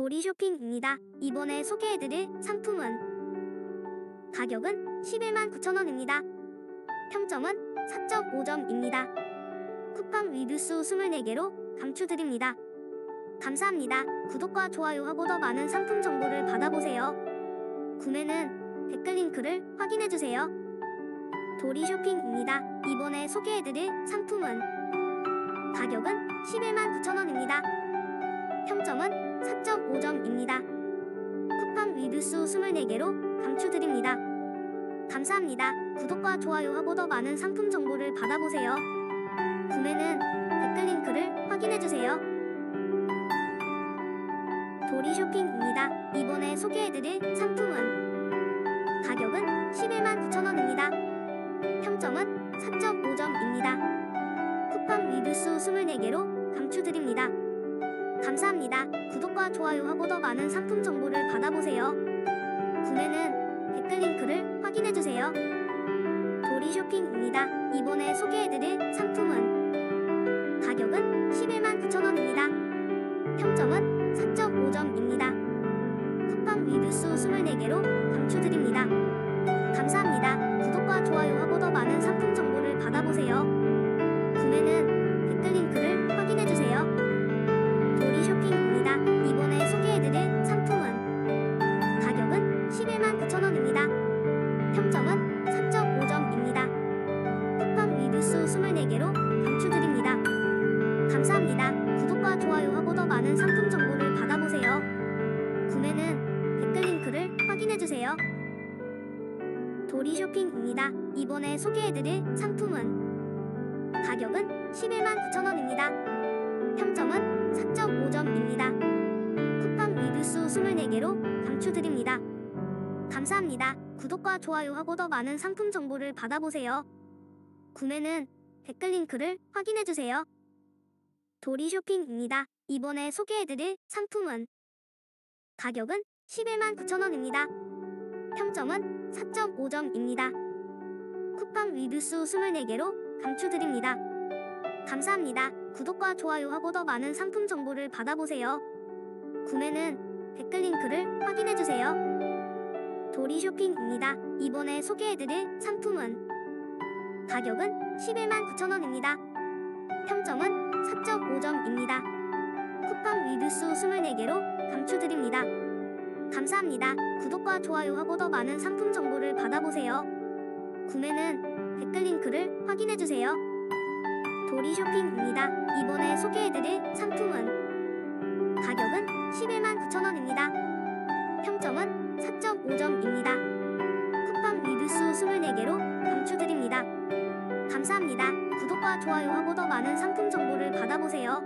도리 쇼핑입니다. 이번에 소개해드릴 상품은 가격은 11만 9천원입니다. 평점은 4.5점입니다. 쿠팡 리뷰수 24개로 강추드립니다. 감사합니다. 구독과 좋아요하고 더 많은 상품 정보를 받아보세요. 구매는 댓글 링크를 확인해주세요. 도리 쇼핑입니다. 이번에 소개해드릴 상품은 가격은 11만 9천원입니다. 평점은 4.5점입니다. 쿠팡 리뷰수 24개로 강추드립니다. 감사합니다. 구독과 좋아요 하고 더 많은 상품 정보를 받아보세요. 구매는 댓글 링크를 확인해주세요. 도리 쇼핑입니다. 이번에 소개해드릴 상품은 가격은 11만 9천원입니다. 평점은 4.5점입니다. 쿠팡 리뷰수 24개로 강추드립니다. 감사합니다. 구독과 좋아요하고 더 많은 상품 정보를 받아보세요. 구매는 댓글 링크를 확인해주세요. 도리 쇼핑입니다. 이번에 소개해드릴 상품은 가격은 11만 9천원입니다. 평점은 4.5점입니다. 쿠팡 리뷰수 24개로 강추드립니다. 감사합니다. 구독과 좋아요하고 더 많은 상품 정보를 받아보세요. 좋아요하고 더 많은 상품 정보를 받아보세요. 구매는 댓글 링크를 확인해주세요. 도리 쇼핑입니다. 이번에 소개해드릴 상품은 가격은 11만 9천원입니다. 평점은 4.5점입니다. 쿠팡 리뷰수 24개로 강추드립니다. 감사합니다. 구독과 좋아요하고 더 많은 상품 정보를 받아보세요. 구매는 댓글 링크를 확인해주세요. 도리 쇼핑입니다. 이번에 소개해드릴 상품은 가격은 11만 9천원입니다. 평점은 4.5점입니다. 쿠팡 리뷰수 24개로 강추드립니다. 감사합니다. 구독과 좋아요하고 더 많은 상품 정보를 받아보세요. 구매는 댓글 링크를 확인해주세요. 도리 쇼핑입니다. 이번에 소개해드릴 상품은 가격은 11만 9천원입니다. 평점은 4.5점입니다. 쿠팡 리뷰수 24개로 강추드립니다. 감사합니다. 구독과 좋아요하고 더 많은 상품 정보를 받아보세요.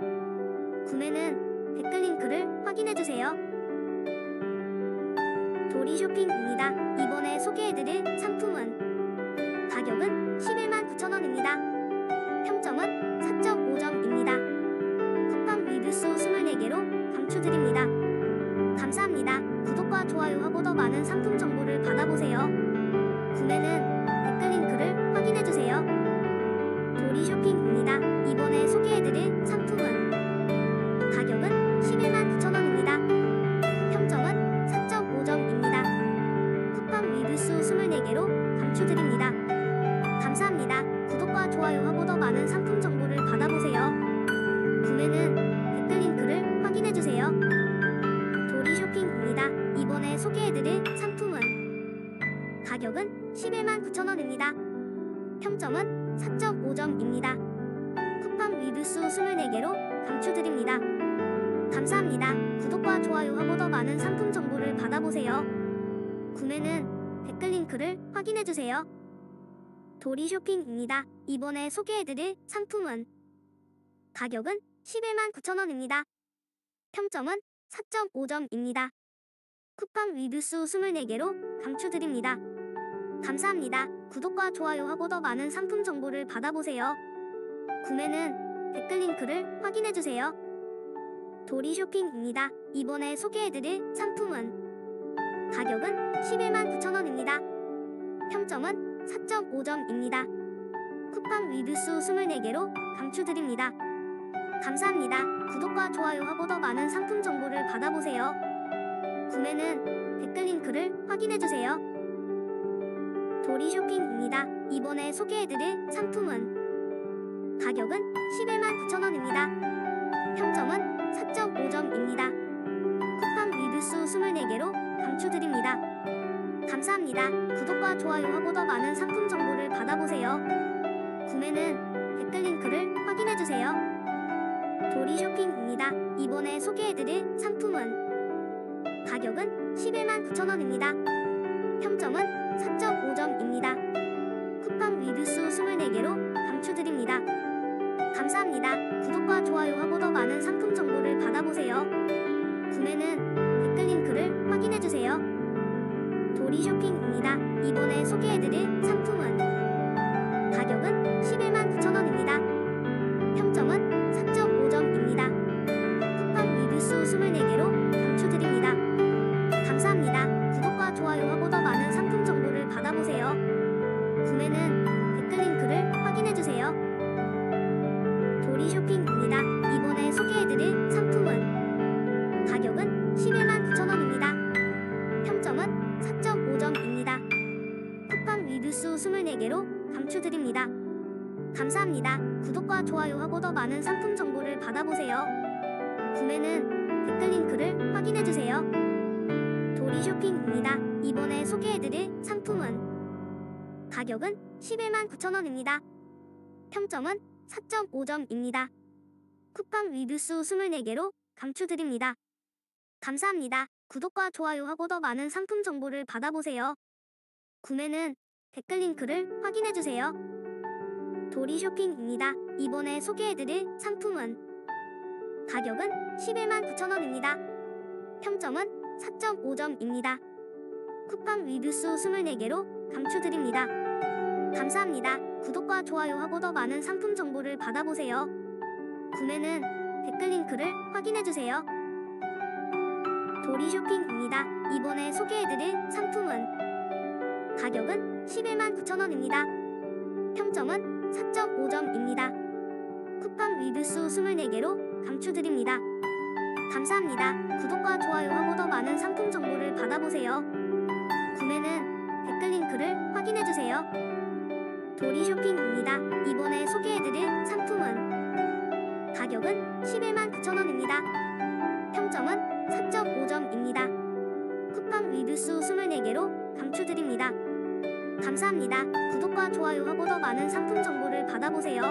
구매는 댓글 링크를 확인해주세요. 도리 쇼핑입니다. 이번에 소개해드릴 상품은 가격은 11만 9천원입니다. 좋아요하고 더 많은 상품 정보를 받아보세요. 구매는 24개로 강추드립니다. 감사합니다. 구독과 좋아요하고 더 많은 상품 정보를 받아보세요. 구매는 댓글 링크를 확인해주세요. 도리 쇼핑입니다. 이번에 소개해드릴 상품은 가격은 11만 9천원입니다. 평점은 4.5점입니다. 쿠팡 리뷰수 24개로 강추드립니다. 감사합니다. 구독과 좋아요하고 더 많은 상품 정보를 받아보세요. 구매는 댓글 링크를 확인해주세요. 도리 쇼핑입니다. 이번에 소개해드릴 상품은 가격은 11만 9천원입니다. 평점은 4.5점입니다. 쿠팡 리뷰수 24개로 강추드립니다. 감사합니다. 구독과 좋아요하고 더 많은 상품 정보를 받아보세요. 구매는 댓글 링크를 확인해주세요. 도리 쇼핑입니다. 이번에 소개해드릴 상품은 가격은 11만 9천원입니다. 평점은 4.5점입니다. 쿠팡 리뷰수 24개로 감추드립니다. 감사합니다. 구독과 좋아요하고 더 많은 상품 정보를 받아보세요. 구매는 댓글 링크를 확인해주세요. 도리 쇼핑입니다. 이번에 소개해드릴 상품은 가격은 11만 9천원입니다. 평점은 4.5점입니다. 쿠팡 리뷰수 24개로 감추드립니다. 감사합니다. 구독과 좋아요하고 더 많은 상품 정보를 받아보세요. 구매는 댓글 링크를 확인해주세요. 도리 쇼핑입니다. 이번에 소개해드릴 상품은 가격은 11만 9천원입니다. 평점은 24개로 감추드립니다. 감사합니다. 구독과 좋아요하고 더 많은 상품 정보를 받아보세요. 구매는 댓글 링크를 확인해주세요. 도리 쇼핑입니다. 이번에 소개해드릴 상품은 가격은 11만 9천원입니다. 평점은 4.5점입니다. 쿠팡 리뷰수 24개로 감추드립니다. 감사합니다. 구독과 좋아요하고 더 많은 상품 정보를 받아보세요. 구매는 댓글 링크를 확인해주세요. 도리 쇼핑입니다. 이번에 소개해드릴 상품은 가격은 11만 9천원입니다. 평점은 4.5점입니다. 쿠팡 리뷰수 24개로 감추드립니다. 감사합니다. 구독과 좋아요하고 더 많은 상품 정보를 받아보세요. 구매는 댓글 링크를 확인해주세요. 도리 쇼핑입니다. 이번에 소개해드릴 상품은 가격은 11만 9천원입니다. 평점은 4.5점입니다. 쿠팡 리뷰수 24개로 감추드립니다. 감사합니다. 구독과 좋아요 하고 더 많은 상품 정보를 받아보세요. 구매는 댓글 링크를 확인해주세요. 도리 쇼핑입니다. 이번에 소개해드릴 상품은 가격은 11만 9천원입니다. 평점은 4.5점입니다. 쿠팡 리뷰수 24개로 감추드립니다. 감사합니다. 구독과 좋아요하고 더 많은 상품 정보를 받아보세요.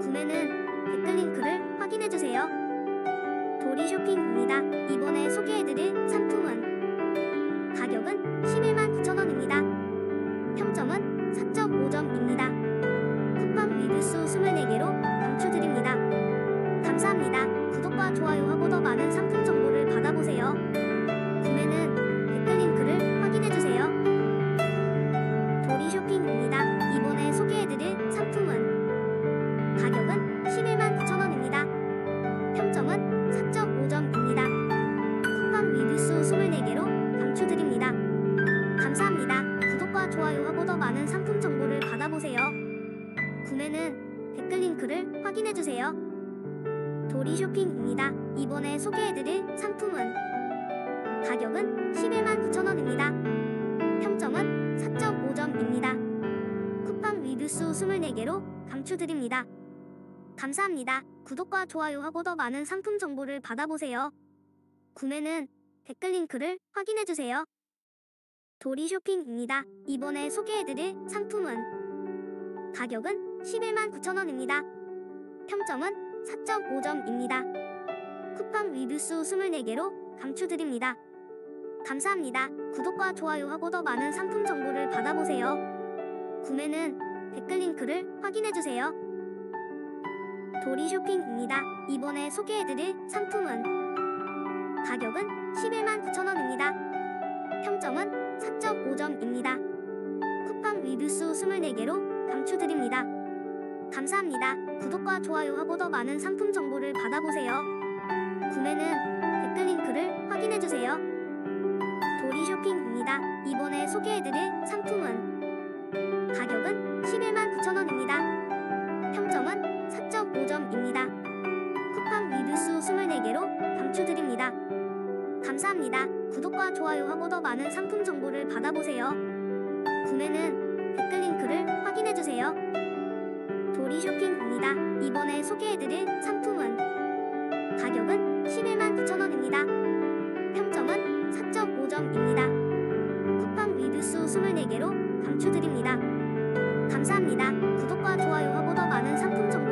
구매는 댓글 링크를 확인해주세요. 도리 쇼핑입니다. 이번에 소개해드릴 상품은 가격은 11만 쇼핑입니다. 감사합니다. 구독과 좋아요하고 더 많은 상품 정보를 받아보세요. 구매는 댓글 링크를 확인해주세요. 도리 쇼핑입니다. 이번에 소개해드릴 상품은 가격은 11만 9천원입니다. 평점은 4.5점입니다. 쿠팡 리뷰수 24개로 감추드립니다. 감사합니다. 구독과 좋아요하고 더 많은 상품 정보를 받아보세요. 구매는 댓글 링크를 확인해주세요. 도리 쇼핑입니다. 이번에 소개해드릴 상품은 가격은 11만 9천원입니다. 평점은 4.5점입니다. 쿠팡 리뷰수 24개로 감추드립니다. 감사합니다. 구독과 좋아요하고 더 많은 상품 정보를 받아보세요. 구매는 댓글 링크를 확인해주세요. 도리 쇼핑입니다. 이번에 소개해드릴 상품은 가격은 11만 9천원입니다. 평점은 4.5점입니다. 쿠팡 리뷰수 24개로 강추드립니다. 감사합니다. 구독과 좋아요 하고 더 많은 상품 정보를 받아보세요. 구매는 댓글 링크를 확인해주세요. 도리 쇼핑입니다. 이번에 소개해드릴 상품은 가격은 11만 9천원입니다. 평점은 4.5점입니다. 쿠팡 리뷰수 24개로 감추드립니다. 감사합니다. 구독과 좋아요 하고 더 많은 상품 정보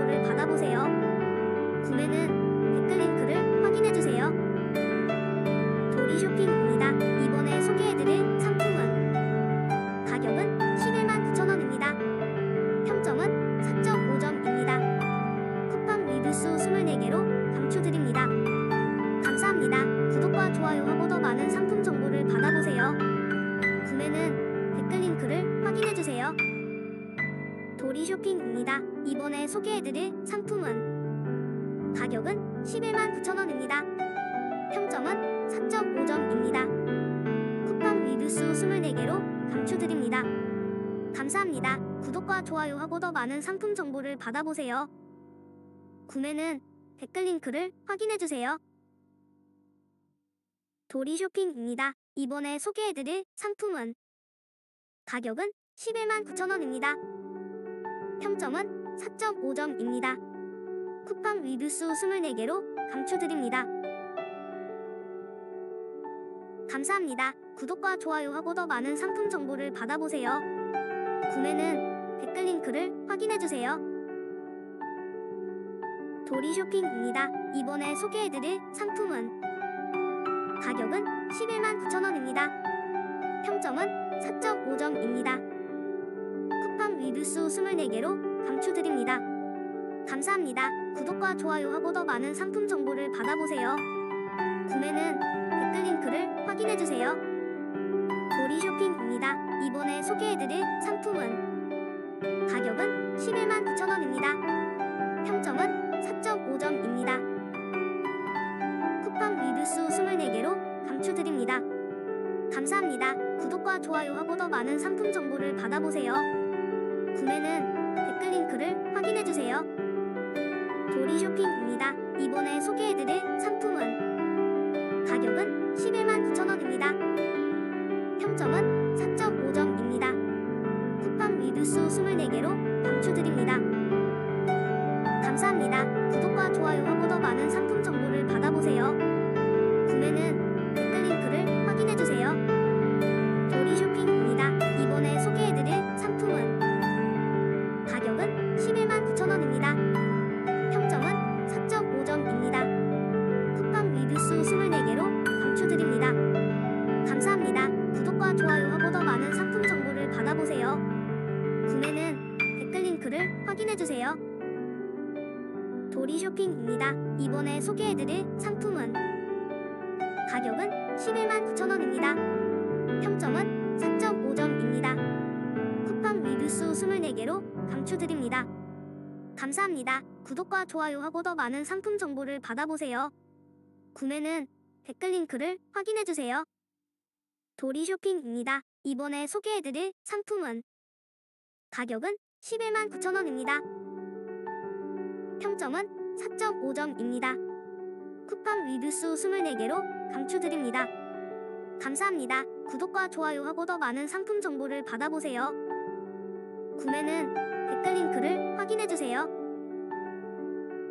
좋아요하고 더 많은 상품 정보를 받아보세요. 구매는 댓글 링크를 확인해주세요. 도리 쇼핑입니다. 이번에 소개해드릴 상품은 가격은 11만 9천원입니다. 평점은 4.5점입니다. 쿠팡 리뷰수 24개로 감추드립니다. 감사합니다. 구독과 좋아요하고 더 많은 상품 정보를 받아보세요. 구매는 댓글 링크를 확인해주세요. 도리 쇼핑입니다. 이번에 소개해드릴 상품은 가격은 11만 9천원입니다. 평점은 4.5점입니다. 쿠팡 리뷰수 24개로 감추드립니다. 감사합니다. 구독과 좋아요하고 더 많은 상품 정보를 받아보세요. 구매는 댓글 링크를 확인해주세요. 도리 쇼핑입니다. 이번에 소개해드릴 상품은 가격은 11만 9천원입니다. 평점은 4.5점입니다. 쿠팡 리뷰수 24개로 감추드립니다. 감사합니다. 구독과 좋아요 하고 더 많은 상품 정보를 받아보세요. 구매는 댓글 링크를 확인해주세요. 도리 쇼핑입니다. 이번에 소개해드릴 상품은 가격은 감사합니다. 구독과 좋아요하고 더 많은 상품 정보를 받아보세요. 구매는 댓글 링크를 확인해주세요. 도리 쇼핑입니다. 이번에 소개해드릴 상품은 가격은 11만 9천원입니다. 평점은 4.5점입니다. 쿠팡 리뷰수 24개로 감추드립니다. 감사합니다. 구독과 좋아요하고 더 많은 상품 정보를 받아보세요. 구매는 댓글 링크를 확인해주세요.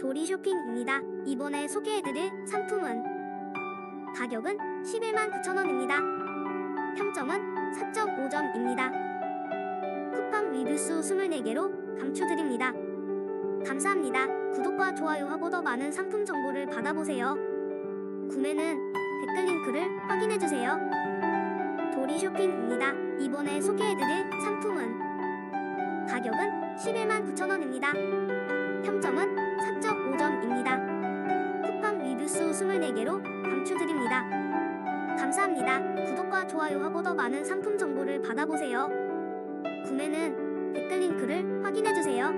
도리 쇼핑입니다. 이번에 소개해드릴 상품은 가격은 11만 9천원입니다. 평점은 4.5점입니다. 쿠팡 리뷰수 24개로 감추드립니다. 감사합니다. 구독과 좋아요하고 더 많은 상품 정보를 받아보세요. 구매는 댓글 링크를 확인해주세요. 도리 쇼핑입니다. 이번에 소개해드릴 상품은 가격은 11만 9천원입니다. 평점은 4.5점입니다. 쿠팡 리뷰수 24개로 감추드립니다. 감사합니다. 구독과 좋아요하고 더 많은 상품 정보를 받아보세요. 구매는 댓글 링크를 확인해주세요.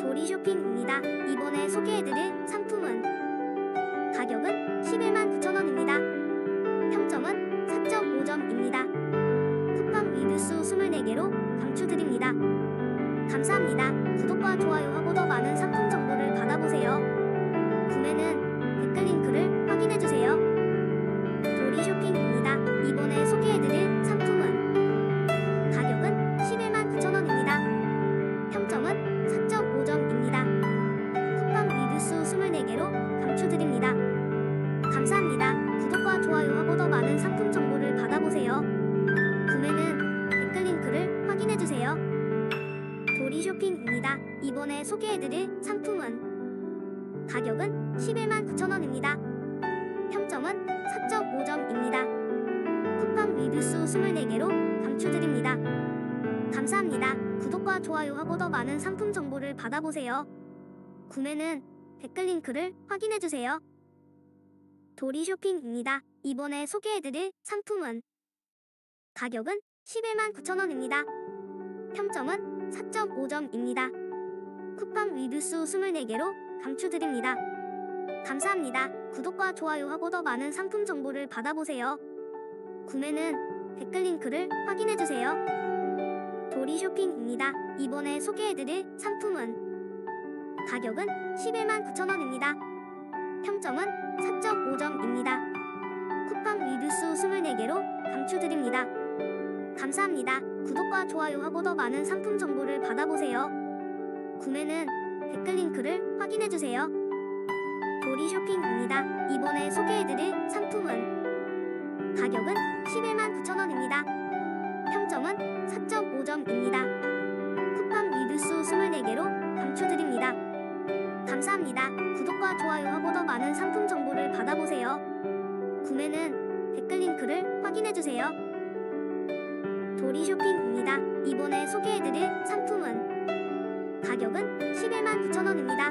도리 쇼핑입니다. 이번에 소개해드릴 상품은 가격은 11만 받아보세요. 구매는 댓글 링크를 확인해주세요. 도리 쇼핑입니다. 이번에 소개해드릴 상품은 가격은 11만 9천원입니다. 평점은 4.5점입니다. 쿠팡 리뷰수 24개로 강추드립니다. 감사합니다. 구독과 좋아요하고 더 많은 상품 정보를 받아보세요. 구매는 댓글 링크를 확인해주세요. 도리 쇼핑입니다. 이번에 소개해드릴 상품은 가격은 11만 9천원입니다. 평점은 4.5점입니다. 쿠팡 리뷰수 24개로 강추드립니다. 감사합니다. 구독과 좋아요 하고 더 많은 상품 정보를 받아보세요. 구매는 댓글 링크를 확인해주세요. 도리 쇼핑입니다. 이번에 소개해드릴 상품은 가격은 11만 9천원입니다. 평점은 4.5점입니다. 쿠팡 리뷰수 24개로 강추드립니다. 감사합니다. 구독과 좋아요하고 더 많은 상품 정보를 받아보세요. 구매는 댓글 링크를 확인해주세요. 도리 쇼핑입니다. 이번에 소개해드릴 상품은 가격은 11만 9천원입니다.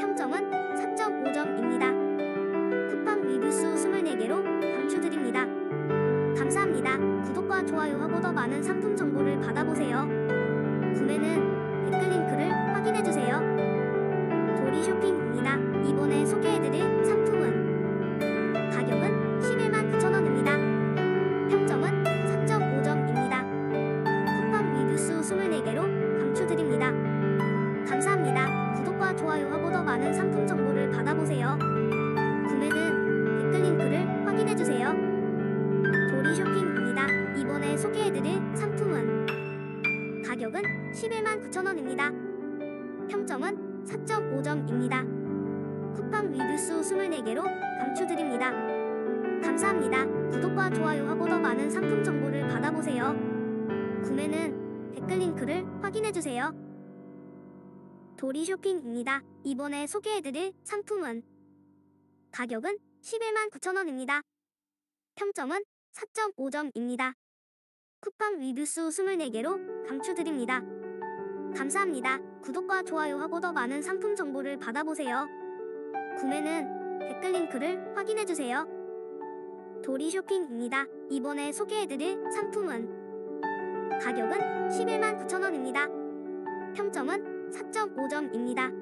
평점은 4.5점입니다. 쿠팡 리뷰수 24개로 강추드립니다. 감사합니다. 구독과 좋아요하고 더 많은 상품 정보를 받아보세요. 도리 쇼핑입니다. 이번에 소개해드릴 상품은 가격은 11만 9천원입니다. 평점은 4.5점입니다. 쿠팡 리뷰수 24개로 강추드립니다. 감사합니다. 구독과 좋아요하고 더 많은 상품 정보를 받아보세요. 구매는 댓글 링크를 확인해주세요. 도리 쇼핑입니다. 이번에 소개해드릴 상품은 가격은 11만 9천원입니다. 평점은 4.5점입니다.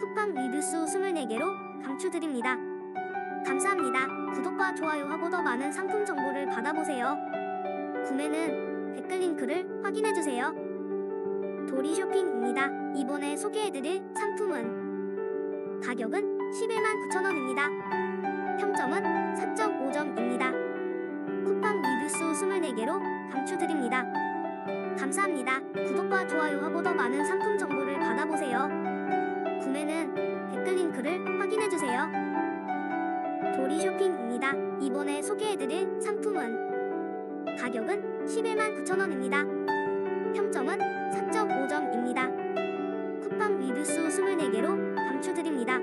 쿠팡 리뷰수 24개로 강추드립니다. 감사합니다. 구독과 좋아요하고 더 많은 상품 정보를 받아보세요. 구매는 댓글 링크를 확인해주세요. 도리 쇼핑입니다. 이번에 소개해드릴 상품은 가격은 11만 9천원입니다. 평점은 4.5점입니다. 쿠팡 리뷰수 24개로 강추드립니다. 감사합니다. 구독과 좋아요하고 더 많은 상품 정보를 받아보세요. 구매는 댓글 링크를 확인해주세요. 도리 쇼핑입니다. 이번에 소개해드릴 상품은 가격은 11만 9천원입니다. 평점은 4.5점입니다. 쿠팡 리뷰수 24개로 강추드립니다.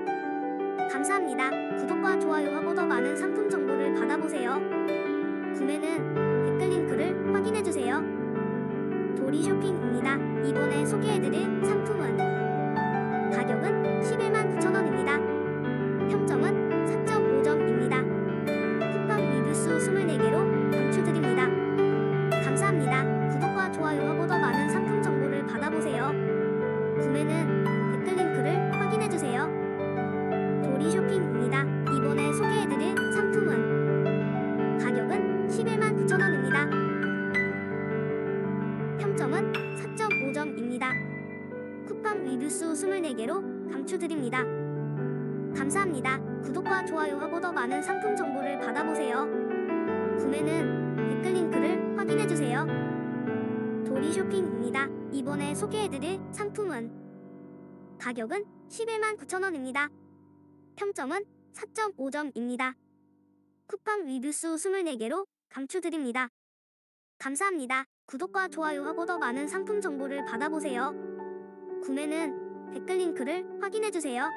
감사합니다. 구독과 좋아요하고 더 많은 상품 정보를 받아보세요. 도리 쇼핑입니다. 이번에 소개해드릴 상품은 가격은 11만 9천 가격은 11만 9천원입니다. 평점은 4.5점입니다. 쿠팡 리뷰수 24개로 강추드립니다. 감사합니다. 구독과 좋아요하고 더 많은 상품 정보를 받아보세요. 구매는 댓글 링크를 확인해주세요.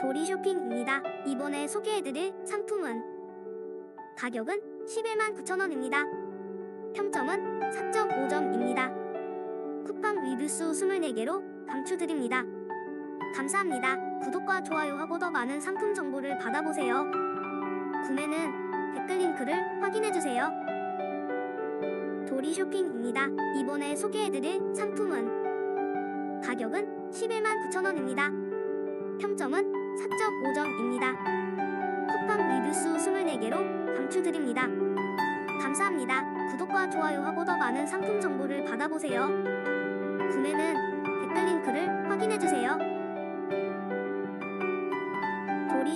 도리 쇼핑입니다. 이번에 소개해드릴 상품은 가격은 11만 9천원입니다. 평점은 4.5점입니다. 쿠팡 리뷰수 24개로 강추드립니다. 감사합니다. 구독과 좋아요하고 더 많은 상품 정보를 받아보세요. 구매는 댓글 링크를 확인해주세요. 도리 쇼핑입니다. 이번에 소개해드릴 상품은 가격은 11만 9천원입니다. 평점은 4.5점입니다. 쿠팡 리뷰수 24개로 강추드립니다. 감사합니다. 구독과 좋아요하고 더 많은 상품 정보를 받아보세요. 구매는 댓글 링크를 확인해주세요.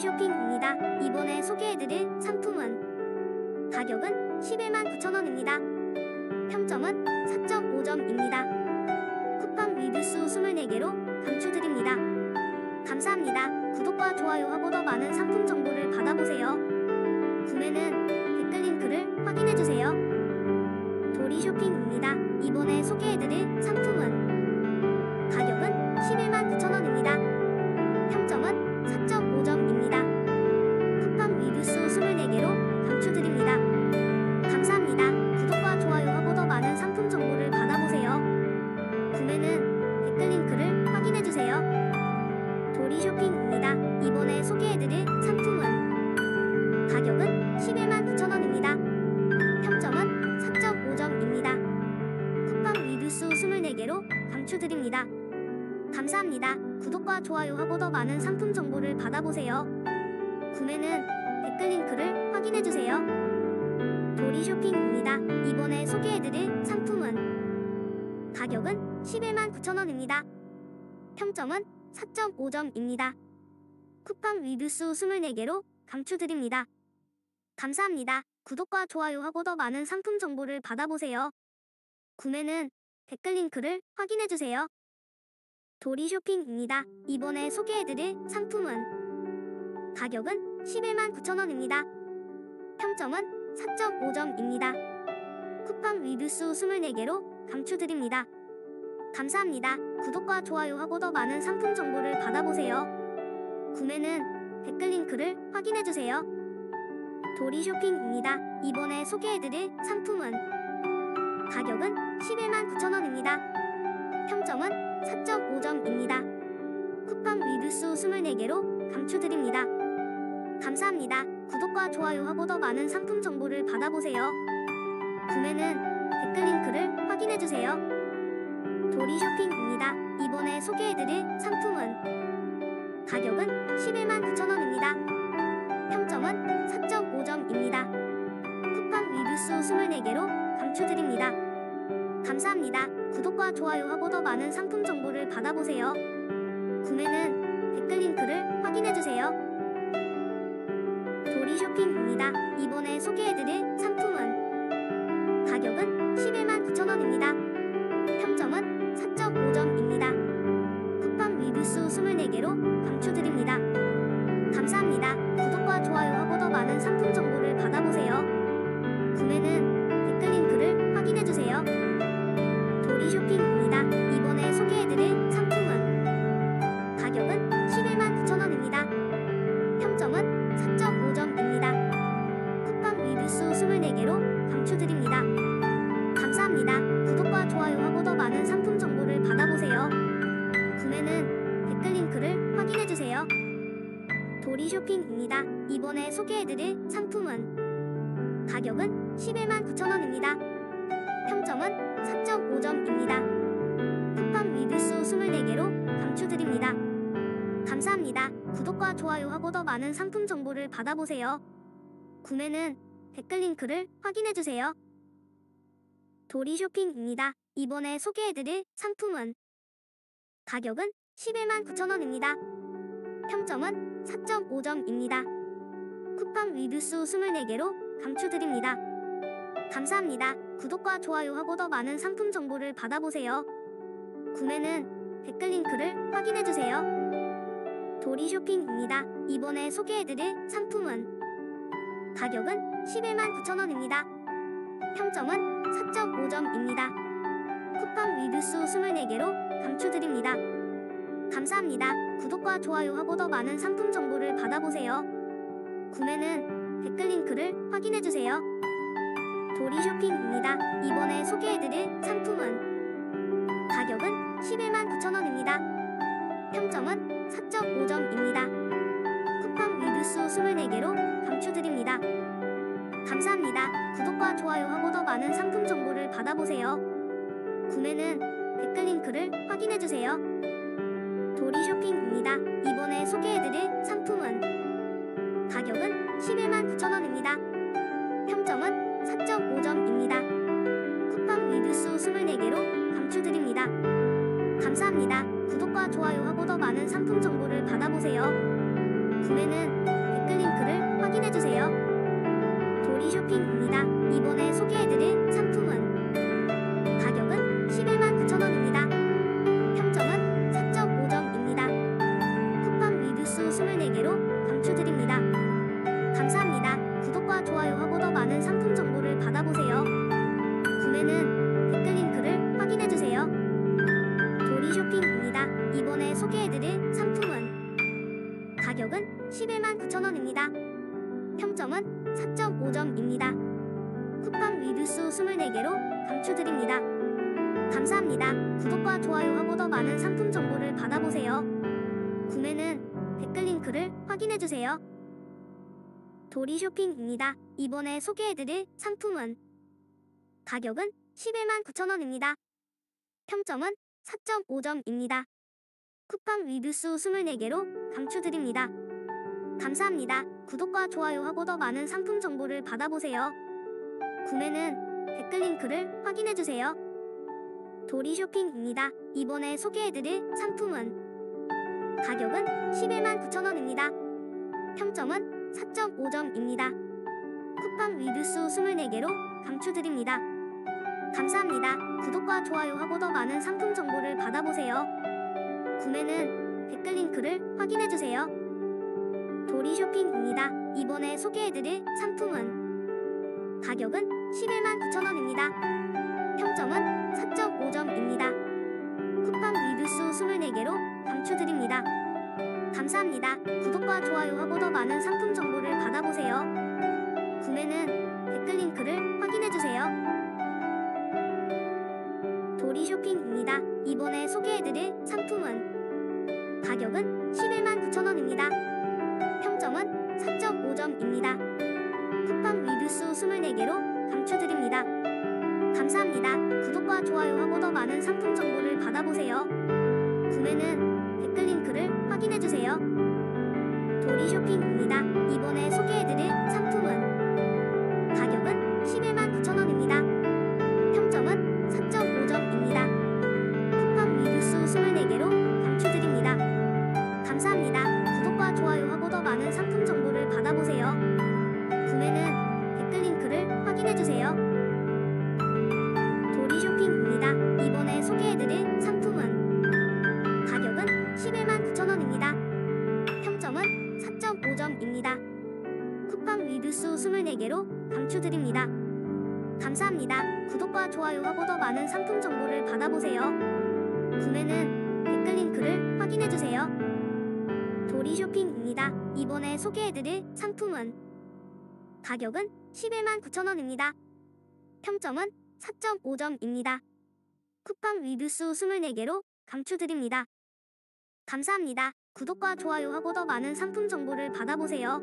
도리쇼핑입니다. 이번에 소개해드릴 상품은 가격은 11만 9천원입니다. 평점은 4.5점입니다. 쿠팡 리뷰수 24개로 강추드립니다. 감사합니다. 구독과 좋아요 하고 더 많은 상품 정보를 받아보세요. 구매는 댓글 링크를 확인해주세요. 도리 쇼핑입니다. 이번에 소개해드릴 상품 평점은 4.5점입니다. 쿠팡 리뷰수 24개로 강추드립니다. 감사합니다. 구독과 좋아요하고 더 많은 상품 정보를 받아보세요. 구매는 댓글 링크를 확인해주세요. 도리 쇼핑입니다. 이번에 소개해드릴 상품은 가격은 11만 9천원입니다. 평점은 4.5점입니다. 쿠팡 리뷰수 24개로 강추드립니다. 감사합니다. 구독과 좋아요하고 더 많은 상품 정보를 받아보세요. 구매는 댓글 링크를 확인해주세요. 도리 쇼핑입니다. 이번에 소개해드릴 상품은 가격은 11만 9천원입니다. 평점은 4.5점입니다. 쿠팡 리뷰수 24개로 강추드립니다. 감사합니다. 구독과 좋아요하고 더 많은 상품 정보를 받아보세요. 구매는 댓글 링크를 확인해주세요. 도리 쇼핑입니다. 이번에 소개해드릴 상품은 가격은 11만 9천원입니다. 평점은 4.5점입니다. 쿠팡 리뷰수 24개로 강추드립니다. 감사합니다. 구독과 좋아요하고 더 많은 상품 정보를 받아보세요. 구매는 댓글 링크를 확인해주세요. 도리 쇼핑입니다. 이번에 소개해드릴 받아보세요. 구매는 댓글 링크를 확인해주세요. 도리 쇼핑입니다. 이번에 소개해드릴 상품은 가격은 11만 9천원입니다. 평점은 4.5점입니다. 쿠팡 리뷰수 24개로 강추드립니다. 감사합니다. 구독과 좋아요하고 더 많은 상품 정보를 받아보세요. 구매는 댓글 링크를 확인해주세요. 도리 쇼핑입니다. 이번에 소개해드릴 상품은 가격은 11만 9천원입니다. 평점은 4.5점입니다. 쿠팡 리뷰수 24개로 강추드립니다. 감사합니다. 구독과 좋아요하고 더 많은 상품 정보를 받아보세요. 구매는 댓글 링크를 확인해주세요. 도리 쇼핑입니다. 이번에 소개해드릴 상품은 가격은 11만 9천 많은 상품 정보를 받아보세요. 구매는 댓글 링크를 확인해주세요. 도리 쇼핑입니다. 이번에 소개해드릴 상품은 가격은 11만 9천원입니다. 도리 쇼핑입니다. 이번에 소개해드릴 상품은 가격은 11만 9천원입니다. 평점은 4.5점입니다. 쿠팡 리뷰수 24개로 강추드립니다. 감사합니다. 구독과 좋아요하고 더 많은 상품 정보를 받아보세요. 구매는 댓글 링크를 확인해주세요. 도리 쇼핑입니다. 이번에 소개해드릴 상품은 가격은 11만 9천원입니다. 평점은 4.5점입니다. 쿠팡 리뷰수 24개로 강추드립니다. 감사합니다. 구독과 좋아요하고 더 많은 상품 정보를 받아보세요. 구매는 댓글 링크를 확인해주세요. 도리 쇼핑입니다. 이번에 소개해드릴 상품은 가격은 11만 9천원입니다. 평점은 4.5점입니다. 쿠팡 리뷰수 24개로 강추드립니다. 감사합니다. 구독과 좋아요하고 더 많은 상품 정보를 받아보세요. 구매는 댓글 링크를 확인해주세요. 도리 쇼핑입니다. 이번에 소개해드릴 상품은 가격은 11만 9천원입니다. 평점은 4.5점입니다. 쿠팡 리뷰수 24개로 강추드립니다. 감사합니다. 구독과 좋아요하고 더 많은 상품 정보를 받아보세요. 구매는 확인해주세요. 도리 쇼핑입니다. 이번에 소개해드릴 구매는 댓글 링크를 확인해주세요. 도리 쇼핑입니다. 이번에 소개해드릴 상품은 가격은 11만 9천원입니다. 평점은 4.5점입니다. 쿠팡 리뷰수 24개로 강추드립니다. 감사합니다. 구독과 좋아요하고 더 많은 상품 정보를 받아보세요.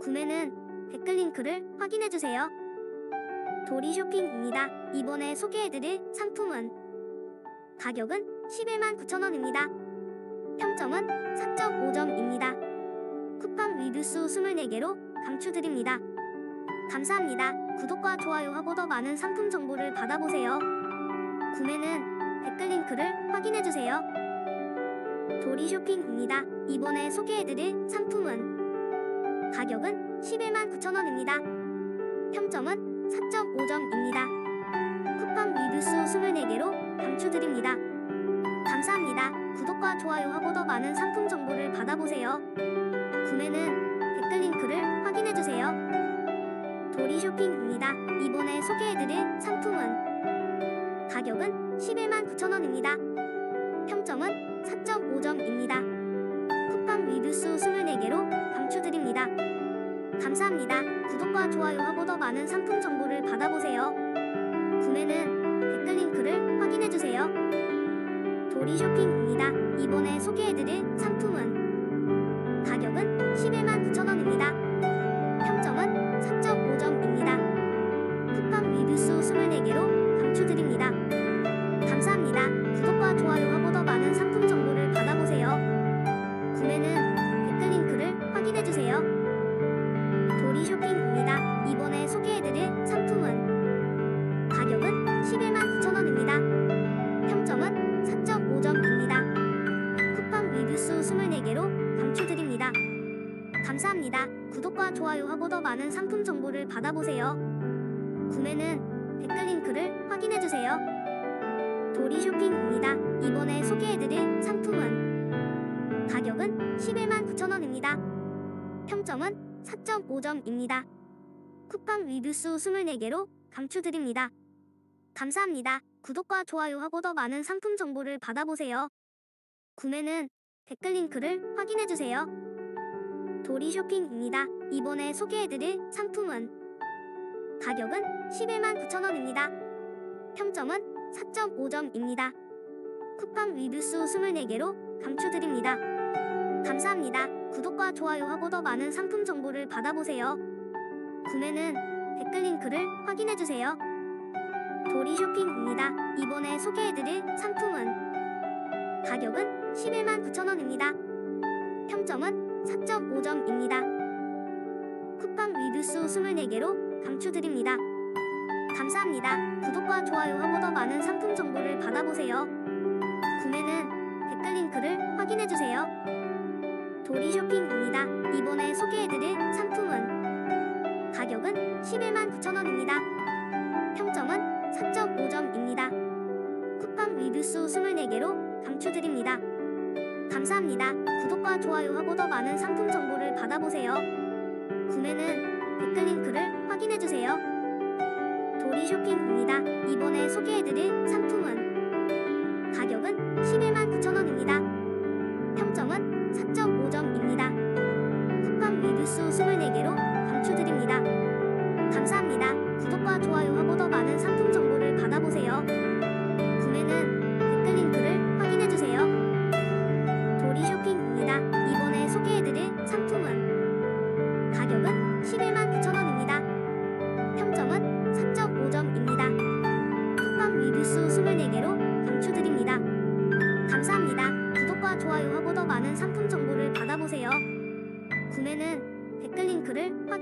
구매는 댓글 링크를 확인해주세요. 도리 쇼핑입니다. 이번에 소개해드릴 상품은 가격은 11만 9천원입니다. 평점은 4.5점입니다. 쿠팡 리뷰수 24개로 강추드립니다. 감사합니다. 구독과 좋아요 하고 더 많은 상품 정보를 받아보세요. 구매는 댓글 링크를 확인해주세요. 도리 쇼핑입니다. 이번에 소개해드릴 상품은 가격은 11만 9천원입니다. 평점은 4.5점입니다. 쿠팡 리뷰수 24개로 강추드립니다. 감사합니다. 구독과 좋아요하고 더 많은 상품 정보를 받아보세요. 구매는 댓글 링크를 확인해주세요. 도리 쇼핑입니다. 이번에 소개해드릴 상품은 가격은 11만 9천원입니다. 평점은 4.5점입니다. 쿠팡 리뷰수 24개로 강추드립니다. 감사합니다. 구독과 좋아요하고 더 많은 상품 정보를 받아보세요. 도리 쇼핑입니다. 이번에 소개해드릴 상품 감사합니다. 구독과 좋아요하고 더 많은 상품 정보를 받아보세요. 구매는 댓글 링크를 확인해주세요. 도리 쇼핑입니다. 이번에 소개해드릴 상품은 가격은 11만 9천원입니다. 평점은 4.5점입니다. 쿠팡 리뷰수 24개로 강추드립니다. 감사합니다. 구독과 좋아요하고 더 많은 상품 정보를 받아보세요. 구매는 댓글 링크를 확인해주세요. 도리 쇼핑입니다. 이번에 소개해드릴 상품은 가격은 11만 9천원입니다. 평점은 4.5점입니다. 쿠팡 리뷰수 24개로 강추드립니다. 감사합니다. 구독과 좋아요하고 더 많은 상품 정보를 받아보세요. 구매는 댓글 링크를 확인해주세요. 도리 쇼핑입니다. 이번에 소개해드릴 상품은 가격은 11만 9천원입니다. 평점은 4.5점입니다. 쿠팡 리뷰수 24개로 강추드립니다. 감사합니다. 구독과 좋아요 하고 더 많은 상품 정보를 받아보세요. 구매는 댓글 링크를 확인해주세요. 도리 쇼핑입니다. 이번에 소개해드릴 상품은 가격은 11만 9천원입니다. 평점은 4.5점입니다. 쿠팡 리뷰수 24개로 강추드립니다. 감사합니다. 구독과 좋아요하고 더 많은 상품 정보를 받아보세요. 구매는 댓글 링 크를 확인해주세요. 도리 쇼핑입니다. 이번에 소개해드릴 상품은 가격은 11만 9천원입니다.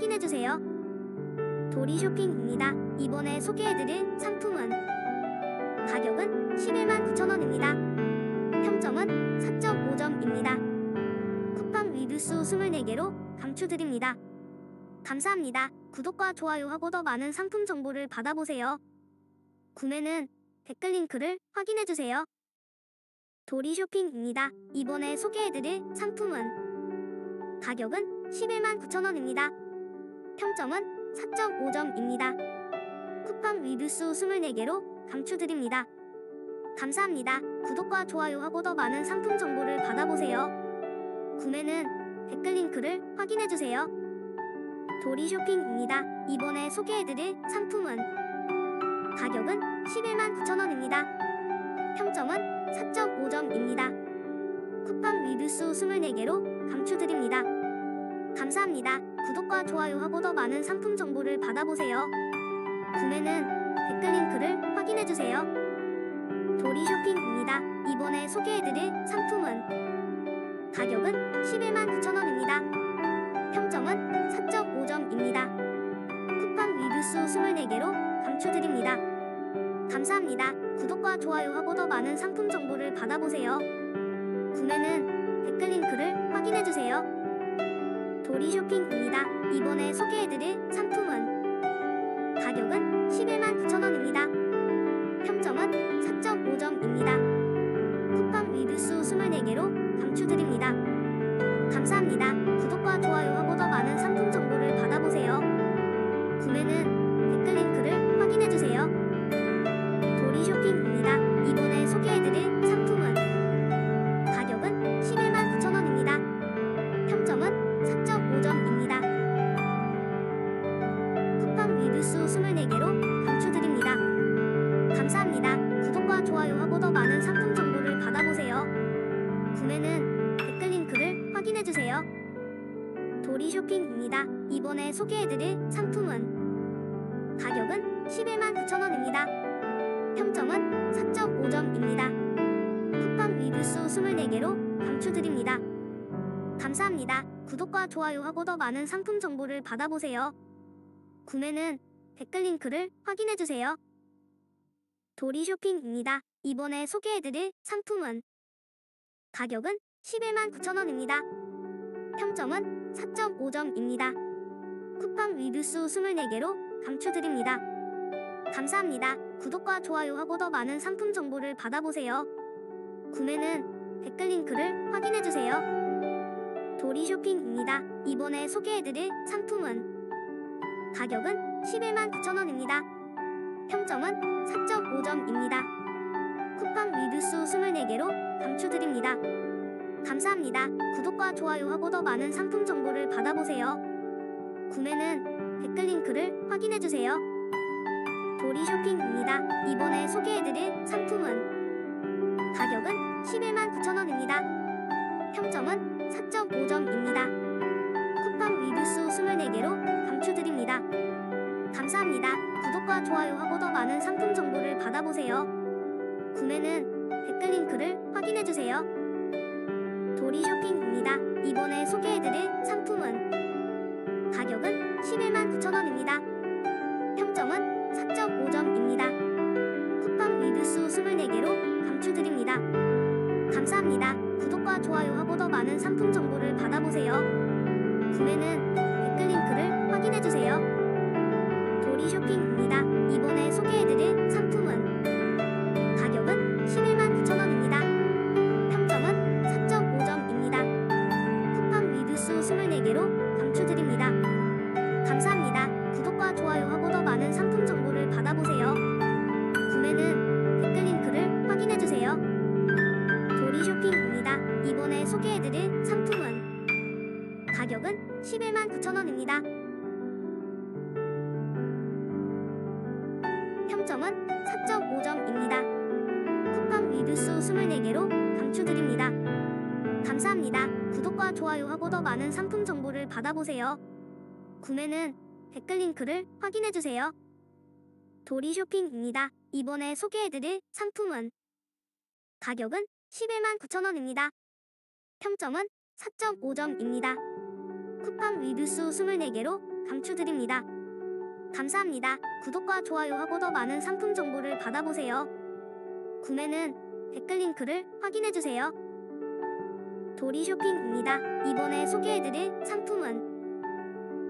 확인해주세요. 도리 쇼핑입니다. 이번에 소개해드릴 상품은 가격은 11만 9천원입니다. 평점은 4.5점입니다. 쿠팡 리뷰수 24개로 강추드립니다. 감사합니다. 구독과 좋아요하고 더 많은 상품 정보를 받아보세요. 구매는 댓글 링크를 확인해주세요. 도리 쇼핑입니다. 이번에 소개해드릴 상품은 가격은 11만 9천원입니다. 평점은 4.5점입니다. 쿠팡 리뷰수 24개로 강추드립니다. 감사합니다. 구독과 좋아요하고 더 많은 상품 정보를 받아보세요. 구매는 댓글 링크를 확인해주세요. 도리 쇼핑입니다. 이번에 소개해드릴 상품은 가격은 11만 9천원입니다. 평점은 4.5점입니다. 쿠팡 리뷰수 24개로 강추드립니다. 감사합니다. 구독과 좋아요하고 더 많은 상품 정보를 받아보세요. 구매는 댓글 링크를 확인해주세요. 도리 쇼핑입니다. 이번에 소개해드릴 상품은 가격은 11만 9천원입니다. 평점은 4.5점입니다. 쿠팡 리뷰수 24개로 강추드립니다. 감사합니다. 구독과 좋아요하고 더 많은 상품 정보를 받아보세요. 구매는 댓글 링크를 확인해주세요. 도리 쇼핑입니다. 이번에 소개해드릴 상품은 가격은 11만 9천원입니다. 평점은 4.5점입니다. 쿠팡 리뷰수 24개로 강추드립니다. 감사합니다. 구독과 좋아요하고 더 많은 상품 정보 소개해드릴 상품은 가격은 11만 9천원입니다. 평점은 4.5점입니다. 쿠팡 위드수 24개로 감추드립니다. 감사합니다. 구독과 좋아요하고 더 많은 상품 정보를 받아보세요. 구매는 댓글 링크를 확인해주세요. 도리 쇼핑입니다. 이번에 소개해드릴 상품은 가격은 11만 9천원입니다. 평점은 4.5점입니다. 쿠팡 위드수 24개로 감추드립니다. 감사합니다. 구독과 좋아요하고 더 많은 상품 정보를 받아보세요. 구매는 댓글 링크를 확인해주세요. 도리 쇼핑입니다. 이번에 소개해드릴 상품은 가격은 11만 9천원입니다. 평점은 4.5점입니다. 쿠팡 위드수 24개로 감추드립니다. 감사합니다. 구독과 좋아요하고 더 많은 상품 정보를 받아보세요. 구매는 댓글 링크를 확인해주세요. 도리 쇼핑입니다. 이번에 소개해드릴 상품은 가격은 11만 9천원입니다. 평점은 4.5점입니다. 쿠팡 위드수 24개로 감추드립니다. 감사합니다. 구독과 좋아요하고 더 많은 상품 정보를 받아보세요. 구매는 댓글 링크를 확인해주세요. 도리 쇼핑입니다. 이번에 소개해드릴 상품은 가격은 11만 9천원입니다. 평점은 4.5점입니다. 쿠팡 위드수 24개로 감추드립니다. 감사합니다. 구독과 좋아요하고 더 많은 상품 정보를 구매는 댓글 링크를 확인해주세요. 도리 쇼핑입니다. 이번에 소개해드릴 상품은 가격은 11만 9천원입니다. 평점은 4.5점입니다. 쿠팡 위드수 24개로 감추드립니다. 감사합니다. 구독과 좋아요하고 더 많은 상품 정보를 받아보세요. 구매는 댓글 링크를 확인해주세요. 도리 쇼핑입니다. 이번에 소개해드릴 상품은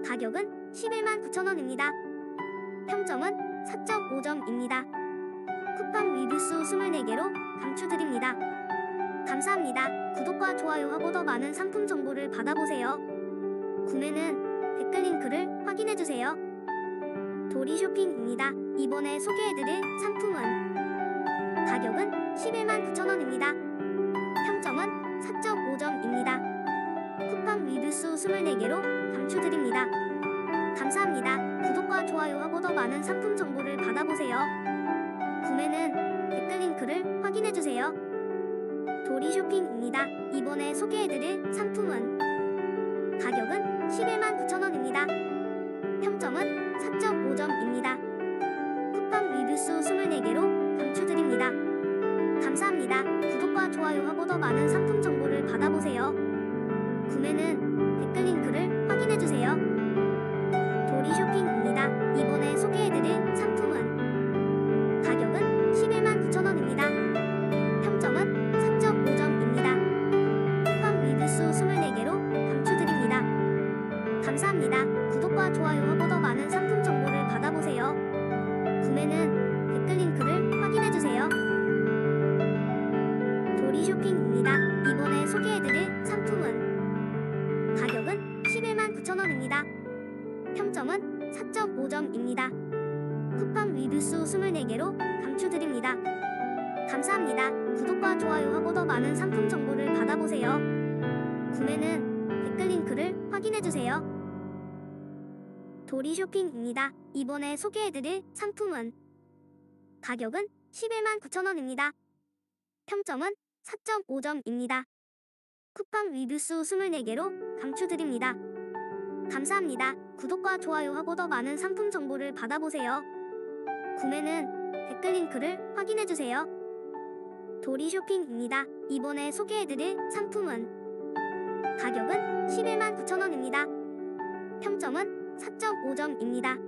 가격은 11만 9천원입니다. 평점은 4.5점입니다. 쿠팡 위드수 24개로 감추드립니다. 감사합니다. 구독과 좋아요하고 더 많은 상품 정보를 받아보세요. 구매는 댓글 링크를 확인해주세요. 도리 쇼핑입니다. 이번에 소개해드릴 상품은 가격은 11만 9천원입니다. 평점은 4.5점입니다. 쿠팡 위드수 24개로 감추드립니다. 감사합니다. 구독과 좋아요하고 더 많은 상품 정보를 받아보세요. 구매는 댓글 링크를 확인해주세요. 도리 쇼핑입니다. 이번에 소개해드릴 상품은 가격은 11만 9천원입니다. 평점은 4.5점입니다. 쿠팡 위드수 24개로 감추드립니다. 감사합니다. 구독과 좋아요하고 더 많은 상품 정보를 받아보세요. 구매는 쇼핑입니다. 이번에 소개해드릴 상품은 가격은 11만 9천원입니다. 평점은 4.5점입니다. 쿠팡 리뷰수 24개로 강추드립니다. 감사합니다. 구독과 좋아요하고 더 많은 상품 정보를 받아보세요. 구매는 댓글 링크를 확인해주세요. 도리 쇼핑입니다. 이번에 소개해드릴 상품은 가격은 11만 9천원입니다. 평점은 4.5점입니다.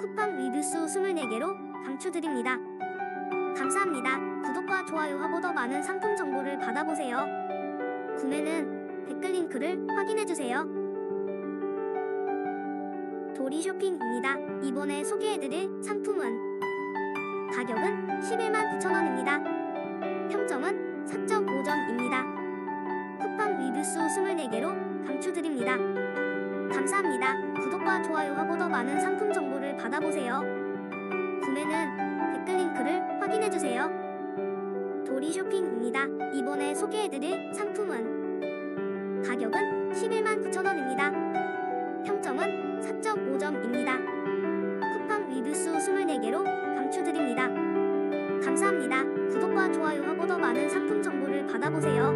쿠팡 리뷰수 24개로 강추드립니다. 감사합니다. 구독과 좋아요 하고 더 많은 상품 정보를 받아보세요. 구매는 댓글 링크를 확인해주세요. 도리 쇼핑입니다. 이번에 소개해드릴 상품은 가격은 11만 9천원입니다. 평점은 4.5점입니다. 쿠팡 리뷰수 24개로 강추드립니다. 감사합니다. 구독과 좋아요하고 더 많은 상품 정보를 받아보세요. 구매는 댓글 링크를 확인해주세요. 도리 쇼핑입니다. 이번에 소개해드릴 상품은 가격은 11만 9천원입니다. 평점은 4.5점입니다. 쿠팡 리뷰수 24개로 강추드립니다. 감사합니다. 구독과 좋아요하고 더 많은 상품 정보를 받아보세요.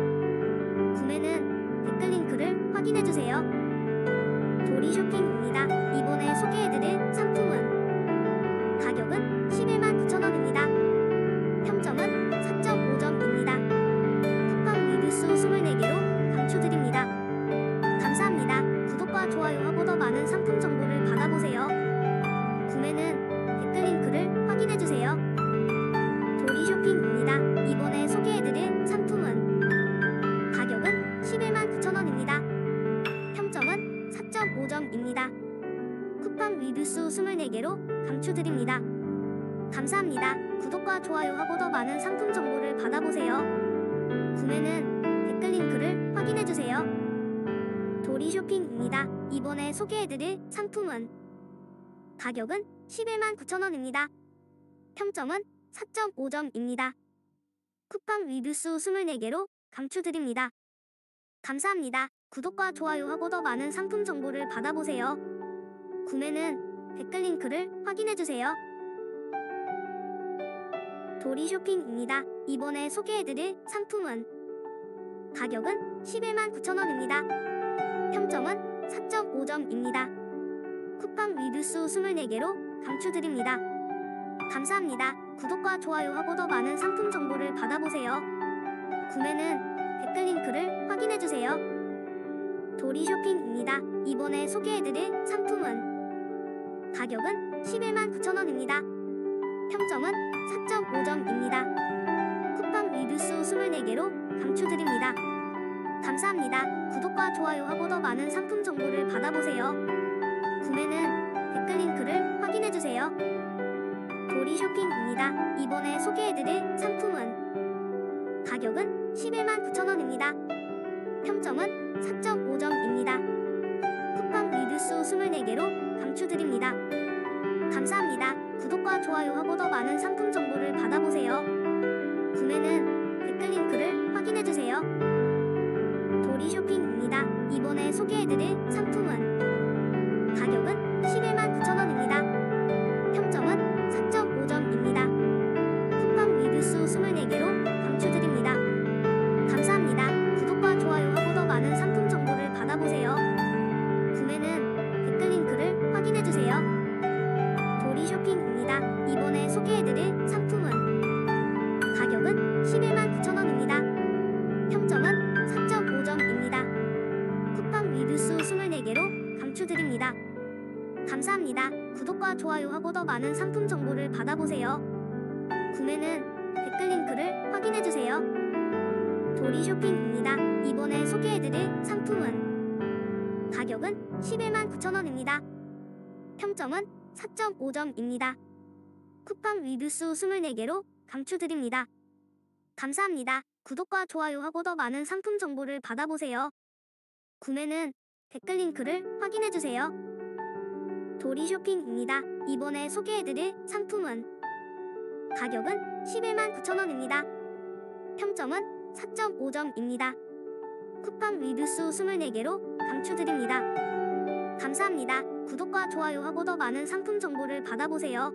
구매는 댓글 링크를 확인해주세요. 소개해드릴 상품은 가격은 11만 9천원입니다. 평점은 4.5점입니다. 쿠팡 리뷰수 24개로 강추드립니다. 감사합니다. 구독과 좋아요하고 더 많은 상품 정보를 받아보세요. 구매는 댓글 링크를 확인해주세요. 도리 쇼핑입니다. 이번에 소개해드릴 상품은 가격은 11만 9천원입니다. 평점은 4.5점입니다. 쿠팡 리뷰수 24개로 강추드립니다. 감사합니다. 구독과 좋아요하고 더 많은 상품 정보를 받아보세요. 구매는 댓글 링크를 확인해주세요. 도리 쇼핑입니다. 이번에 소개해드릴 상품은 가격은 11만 9천원입니다. 평점은 4.5점입니다. 쿠팡 리뷰수 24개로 강추드립니다. 감사합니다. 구독과 좋아요하고 더 많은 상품 정보를 받아보세요. 구매는 댓글 링크를 확인해주세요. 도리 쇼핑입니다. 이번에 소개해드릴 상품은 가격은 11만 9천원입니다. 평점은 4.5점입니다. 쿠팡 리뷰수 24개로 강추드립니다. 감사합니다. 구독과 좋아요하고 더 많은 상품 정보를 받아보세요. 구매는 댓글 링크를 확인해주세요. 이번에 소개해드릴 상품은 더 많은 상품 정보를 받아보세요. 구매는 댓글 링크를 확인해주세요. 도리 쇼핑입니다. 이번에 소개해드릴 상품은 가격은 11만 9천원입니다. 평점은 4.5점입니다. 쿠팡 리뷰수 24개로 강추드립니다. 감사합니다. 구독과 좋아요하고 더 많은 상품 정보를 받아보세요. 구매는 댓글 링크를 확인해주세요. 도리 쇼핑입니다. 이번에 소개해드릴 상품은 가격은 11만 9천원입니다. 평점은 4.5점입니다. 쿠팡 리뷰수 24개로 강추드립니다. 감사합니다. 구독과 좋아요하고 더 많은 상품 정보를 받아보세요.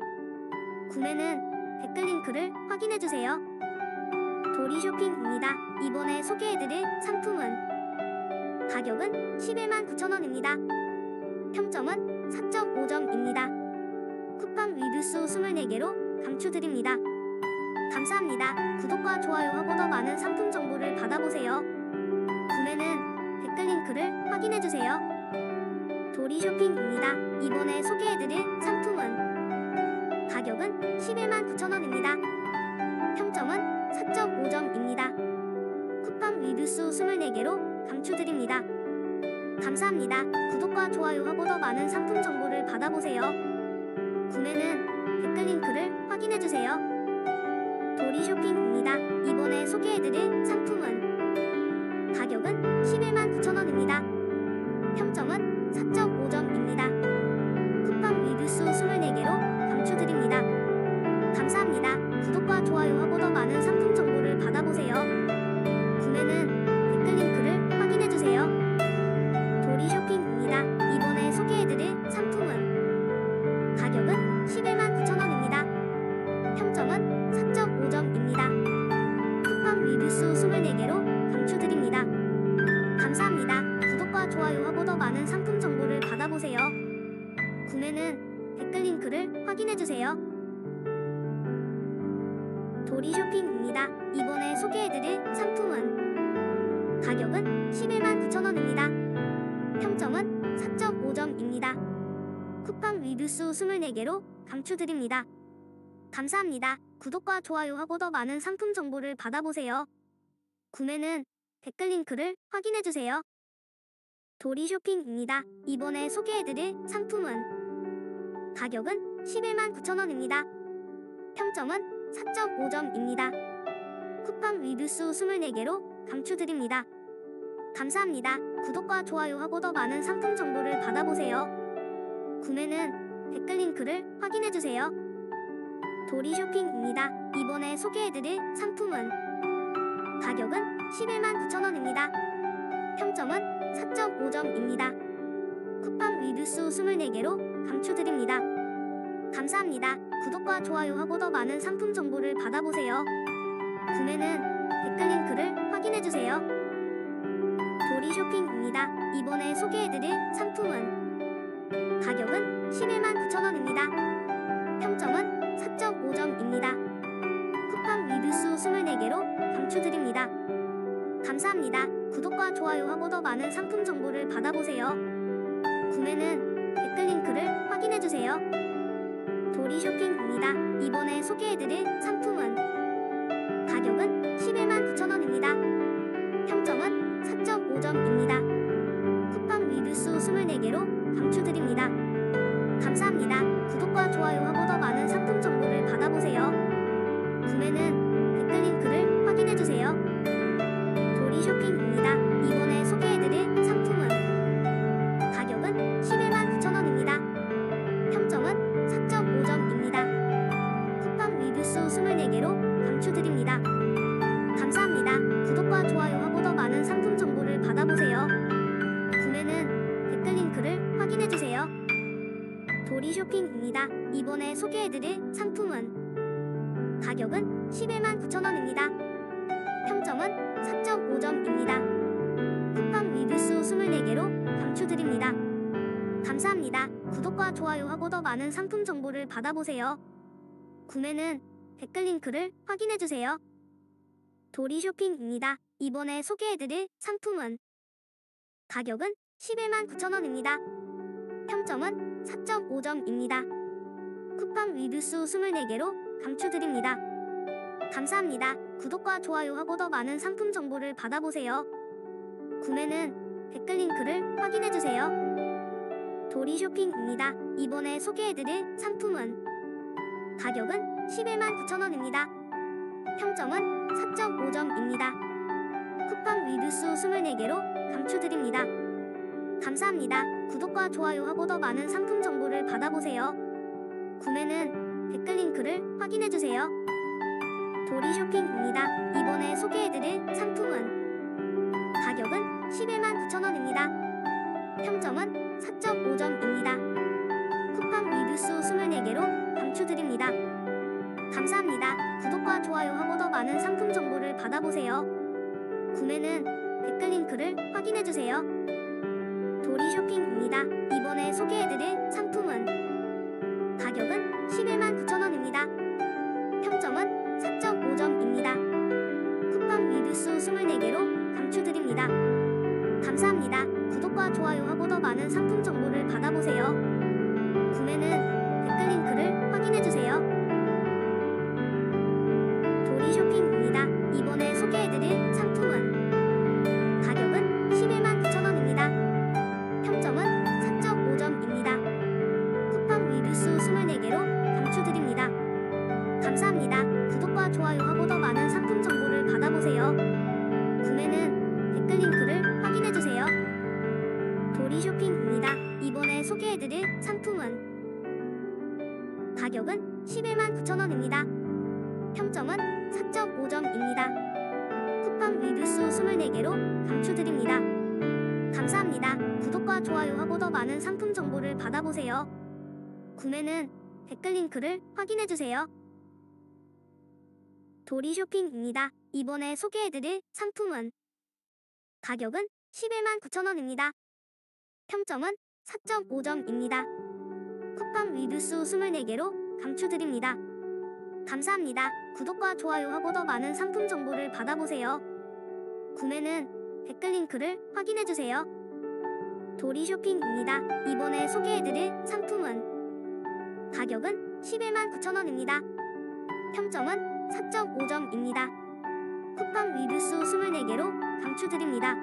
구매는 댓글 링크를 확인해주세요. 도리 쇼핑입니다. 이번에 소개해드릴 상품은 가격은 11만 9천원입니다. 평점은 4.5점입니다. 쿠팡 리뷰수 24개로 강추드립니다. 감사합니다. 구독과 좋아요하고 더 많은 상품 정보를 받아보세요. 구매는 댓글 링크를 확인해주세요. 도리 쇼핑입니다. 이번에 소개해드릴 상품은 가격은 11만 9천원입니다. 평점은 4.5점입니다. 쿠팡 리뷰수 24개로 강추드립니다. 감사합니다. 구독과 좋아요하고 더 많은 상품 정보를 받아보세요. 구매는 댓글 링크를 확인해주세요. 도리 쇼핑입니다. 이번에 소개해드릴 상품은 강추드립니다. 감사합니다. 구독과 좋아요하고 더 많은 상품 정보를 받아보세요. 구매는 댓글 링크를 확인해주세요. 도리 쇼핑입니다. 이번에 소개해드릴 상품은 가격은 11만 9천원입니다. 평점은 4.5점입니다. 쿠팡 리뷰수 24개로 강추드립니다. 감사합니다. 구독과 좋아요하고 더 많은 상품 정보를 받아보세요. 구매는 댓글 링크를 확인해주세요. 도리 쇼핑입니다. 이번에 소개해드릴 상품은 가격은 11만 9천원입니다. 평점은 4.5점입니다. 쿠팡 리뷰수 24개로 강추드립니다. 감사합니다. 구독과 좋아요하고 더 많은 상품 정보를 받아보세요. 구매는 댓글 링크를 확인해주세요. 도리 쇼핑입니다. 이번에 소개해드릴 상품은 가격은 11만 9천원입니다. 평점은 4.5점입니다. 쿠팡 리뷰수 24개로 강추드립니다. 감사합니다. 구독과 좋아요 하고 더 많은 상품 정보를 받아보세요. 구매는 댓글 링크를 확인해주세요. 도리 쇼핑입니다. 이번에 소개해드릴 상품은 가격은 11만 9천원입니다. 평점은 4.5점입니다. 쿠팡 리뷰수 24개로 강추드립니다. 감사합니다. 구독과 좋아요하고 더 많은 상품 정보를 받아보세요. 많은 상품 정보를 받아보세요. 구매는 댓글 링크를 확인해주세요. 도리 쇼핑입니다. 이번에 소개해드릴 상품은 가격은 11만 9천원입니다. 평점은 4.5점입니다. 쿠팡 리뷰수 24개로 강추드립니다. 감사합니다. 구독과 좋아요하고 더 많은 상품 정보를 받아보세요. 구매는 댓글 링크를 확인해주세요. 도리 쇼핑입니다. 이번에 소개해드릴 상품은 가격은 11만 9천원입니다. 평점은 4.5점입니다. 쿠팡 리뷰수 24개로 강추드립니다. 감사합니다. 구독과 좋아요하고 더 많은 상품 정보를 받아보세요. 구매는 댓글 링크를 확인해주세요. 도리 쇼핑입니다. 이번에 소개해드릴 상품은 가격은 11만 9천원입니다. 평점은 4.5점입니다. 강추드립니다. 감사합니다. 구독과 좋아요하고 더 많은 상품 정보를 받아보세요. 구매는 댓글 링크를 확인해주세요. 도리 쇼핑입니다. 이번에 소개해드릴 링크를 확인해주세요. 도리 쇼핑입니다. 이번에 소개해드릴 상품은 가격은 11만 9천원입니다. 평점은 4.5점입니다. 쿠팡 리뷰수 24개로 강추드립니다. 감사합니다. 구독과 좋아요하고 더 많은 상품 정보를 받아보세요. 구매는 댓글 링크를 확인해주세요. 도리 쇼핑입니다. 이번에 소개해드릴 상품은 가격은 11만 9천원입니다. 평점은 4.5점입니다. 쿠팡 리뷰수 24개로 강추드립니다.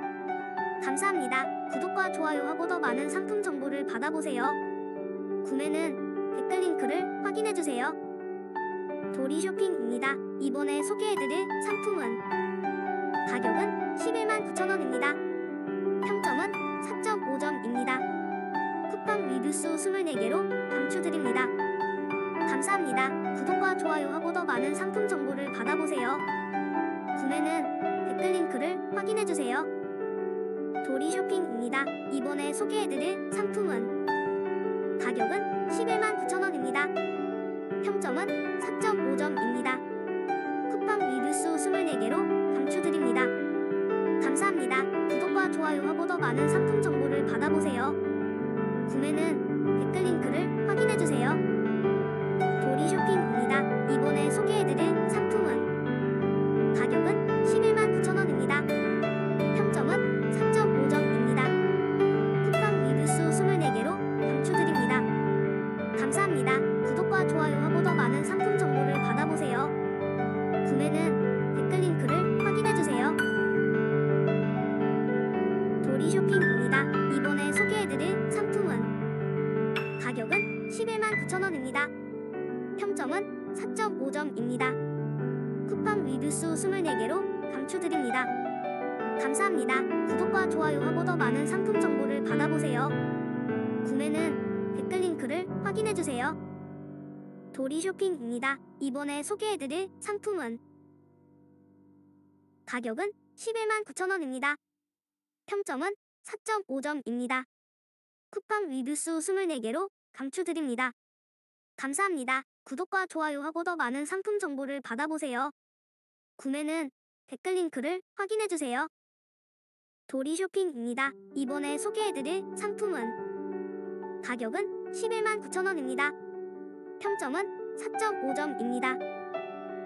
감사합니다. 구독과 좋아요하고 더 많은 상품 정보를 받아보세요. 구매는 댓글 링크를 확인해주세요. 도리 쇼핑입니다. 이번에 소개해드릴 상품은 가격은 11만 9천원입니다. 평점은 4.5점입니다. 쿠팡 리뷰수 24개로 강추드립니다. 감사합니다. 구독과 좋아요하고 더 많은 상품 정보를 받아보세요. 구매는 댓글 링크를 확인해주세요. 도리 쇼핑입니다. 이번에 소개해드릴 상품은 가격은 11만 9천원입니다. 평점은 4.5점입니다. 쿠팡 리뷰수 24개로 강추드립니다. 감사합니다. 구독과 좋아요하고 더 많은 상품 정보를 받아보세요. 구매는 쇼핑입니다. 이번에 소개해드릴 상품은 가격은 11만 9천원입니다. 평점은 4.5점입니다. 쿠팡 리뷰수 24개로 강추드립니다. 감사합니다. 구독과 좋아요하고 더 많은 상품 정보를 받아보세요. 구매는 댓글 링크를 확인해주세요. 도리 쇼핑입니다. 이번에 소개해드릴 상품은 가격은 11만 9천원입니다. 평점은 4.5점입니다.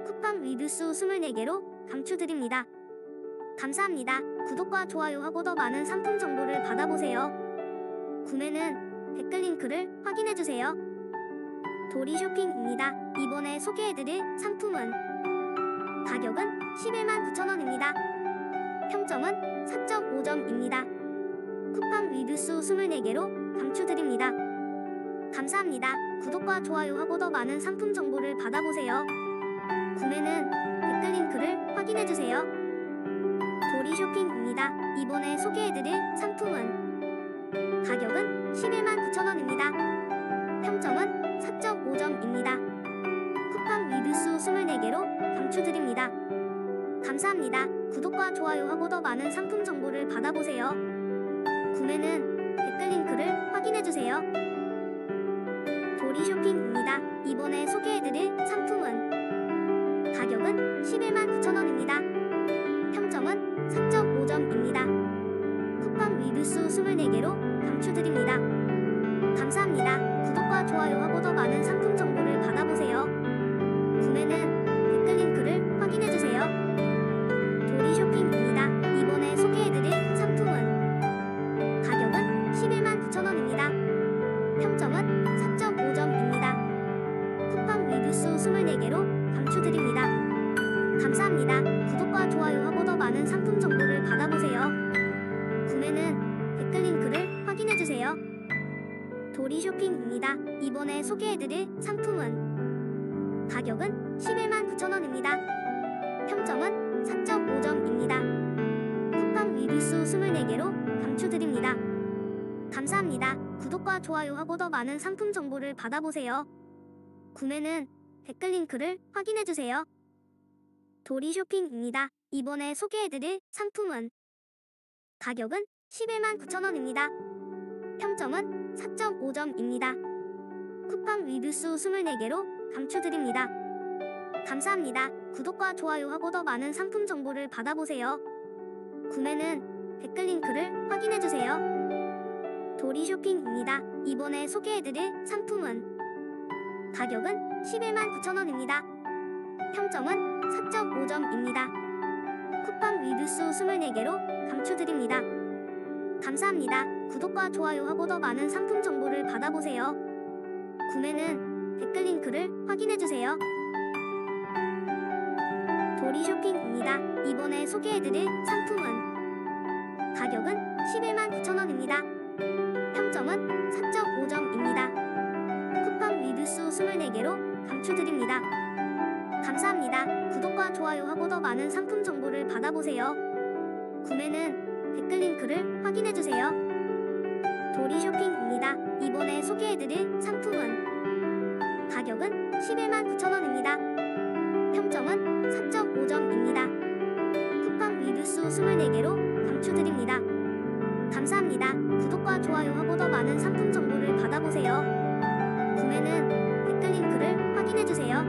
쿠팡 리뷰수 24개로 강추드립니다. 감사합니다. 구독과 좋아요하고 더 많은 상품 정보를 받아보세요. 구매는 댓글 링크를 확인해주세요. 도리 쇼핑입니다. 이번에 소개해드릴 상품은 가격은 11만 9천원입니다. 평점은 4.5점입니다. 쿠팡 리뷰수 24개로 강추드립니다. 감사합니다. 구독과 좋아요하고 더 많은 상품 정보를 받아보세요. 구매는 댓글 링크를 확인해주세요. 도리 쇼핑입니다. 이번에 소개해드릴 상품은 가격은 11만 9천원입니다. 평점은 4.5점입니다. 쿠팡 리뷰수 24개로 강추드립니다. 감사합니다. 구독과 좋아요하고 더 많은 상품 정보를 받아보세요. 구매는 댓글 링크를 확인해주세요. 쇼핑입니다. 이번에 소개해드릴 상품 쇼핑입니다. 이번에 소개해드릴 상품은 가격은 11만 9천원입니다. 평점은 4.5점입니다. 쿠팡 리뷰수 24개로 강추드립니다. 감사합니다. 구독과 좋아요하고 더 많은 상품 정보를 받아보세요. 구매는 댓글 링크를 확인해주세요. 도리 쇼핑입니다. 이번에 소개해드릴 상품은 가격은 11만 9천원입니다. 평점은 4.5점입니다. 쿠팡 리뷰수 24개로 강추드립니다. 감사합니다. 구독과 좋아요하고 더 많은 상품 정보를 받아보세요. 구매는 댓글 링크를 확인해주세요. 도리 쇼핑입니다. 이번에 소개해드릴 상품은 가격은 11만 9천원입니다. 평점은 4.5점입니다. 쿠팡 리뷰수 24개로 강추드립니다. 감사합니다. 구독과 좋아요하고 더 많은 상품 정보를 받아보세요. 구매는 댓글 링크를 확인해주세요. 도리 쇼핑입니다. 이번에 소개해드릴 상품은 가격은 11만 9천원입니다. 평점은 4.5점입니다. 쿠팡 리뷰수 24개로 강추드립니다. 감사합니다. 구독과 좋아요하고 더 많은 상품 정보를 받아보세요. 구매는 댓글 링크를 확인해주세요. 도리 쇼핑입니다. 이번에 소개해드릴 상품은 가격은 11만 9천원입니다. 평점은 4.5점입니다. 쿠팡 리뷰수 24개로 강추드립니다. 감사합니다. 구독과 좋아요하고 더 많은 상품 정보를 받아보세요. 구매는 댓글 링크를 확인해주세요.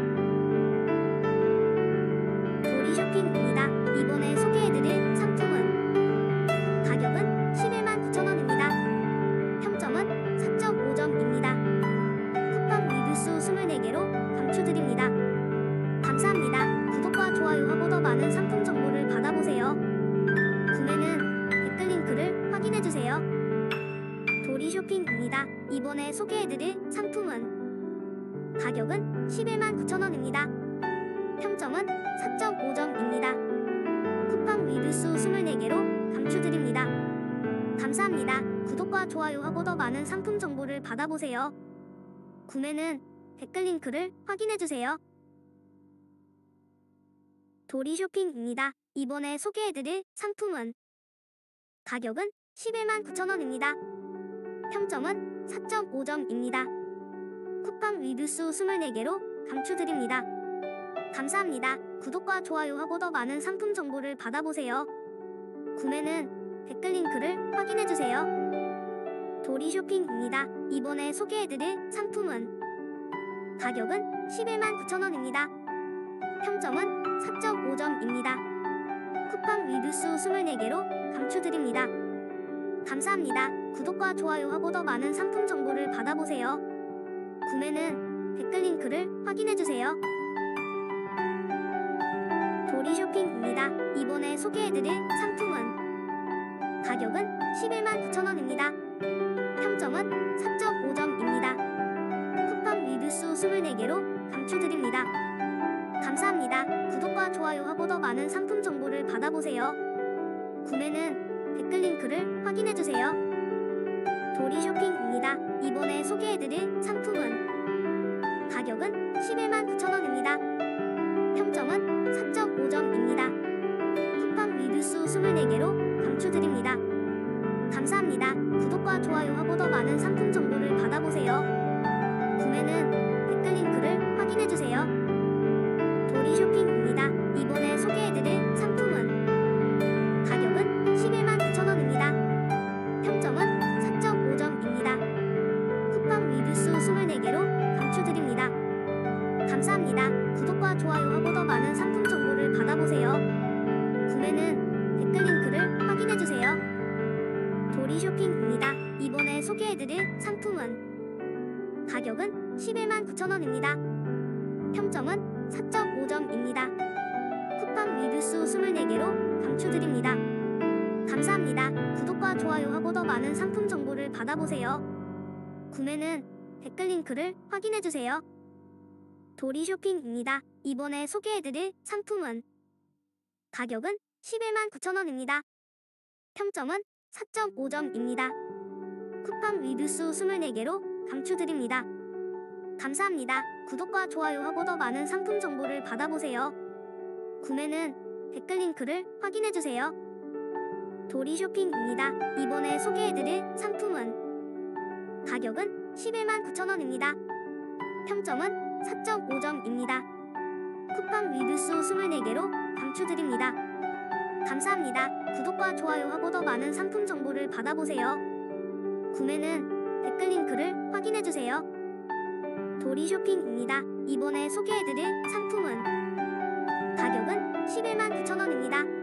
도리 쇼핑입니다. 이번에 소개해드릴 상품은 가격은 11만 9천원입니다. 평점은 4.5점입니다. 쿠팡 리뷰수 24개로 강추드립니다. 감사합니다. 구독과 좋아요하고 더 많은 상품 정보를 받아보세요. 구매는 댓글 링크를 확인해주세요. 도리 쇼핑입니다. 이번에 소개해드릴 상품은 가격은 11만 9천원입니다. 평점은 4.5점입니다. 쿠팡 리뷰수 24개로 강추드립니다. 감사합니다. 구독과 좋아요하고 더 많은 상품 정보를 받아보세요. 구매는 댓글 링크를 확인해주세요. 도리 쇼핑입니다. 이번에 소개해드릴 상품은 가격은 11만 9천원입니다. 평점은 4.5점입니다. 쿠팡 리뷰수 24개로 강추드립니다. 감사합니다. 구독과 좋아요하고 더 많은 상품 정보를 받아보세요. 구매는 댓글 링크를 확인해주세요. 도리 쇼핑입니다. 이번에 소개해드릴 상품은 가격은 11만 9천원입니다. 평점은 4.5점입니다. 쿠팡 리뷰수 24개로 강추드립니다. 감사합니다. 구독과 좋아요하고 더 많은 상품 정보를 받아보세요. 구매는 댓글 링크를 확인해주세요. 도리 쇼핑입니다. 이번에 소개해드릴 상품은 가격은 11만 9천원입니다. 평점은 4.5점입니다. 쿠팡 리뷰수 24개로 강추드립니다. 감사합니다. 구독과 좋아요하고 더 많은 상품 정보를 받아보세요. 구매는 댓글 링크를 확인해주세요. 구매는 댓글 링크를 확인해주세요. 도리 쇼핑입니다. 이번에 소개해드릴 상품은 가격은 11만 9천원입니다. 평점은 4.5점입니다. 쿠팡 리뷰수 24개로 강추드립니다. 감사합니다. 구독과 좋아요하고 더 많은 상품 정보를 받아보세요. 구매는 댓글 링크를 확인해주세요. 도리 쇼핑입니다. 이번에 소개해드릴 상품은 가격은 11만 9천원입니다. 평점은 4.5점입니다. 쿠팡 위드수 24개로 강추드립니다. 감사합니다. 구독과 좋아요하고 더 많은 상품 정보를 받아보세요. 구매는 댓글 링크를 확인해주세요. 도리 쇼핑입니다. 이번에 소개해드릴 상품은 가격은 11만 9천원입니다.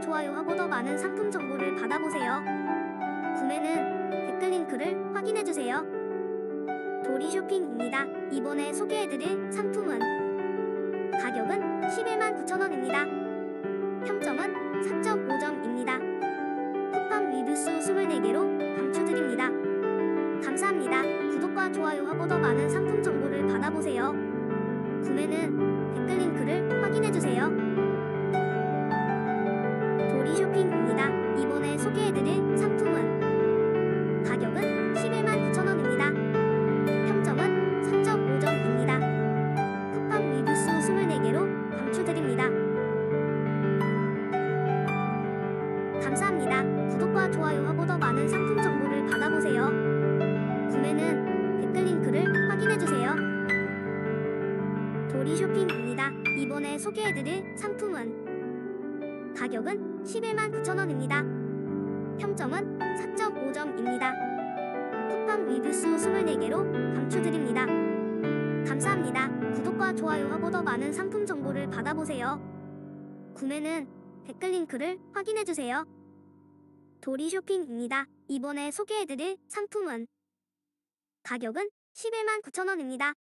좋아요하고 더 많은 상품 정보를 받아보세요. 구매는 댓글 링크를 확인해주세요. 도리 쇼핑입니다. 이번에 소개해드릴 상품은 가격은 11만 9천원입니다. 평점은 4.5점입니다. 쿠팡 위드수 24개로 강추드립니다. 감사합니다. 구독과 좋아요하고 더 많은 상품 정보를 받아보세요. 구매는 댓글 링크를 확인해주세요. 구매는 댓글 링크를 확인해주세요. 도리 쇼핑입니다. 이번에 소개해드릴 상품은 가격은 11만 9천원입니다.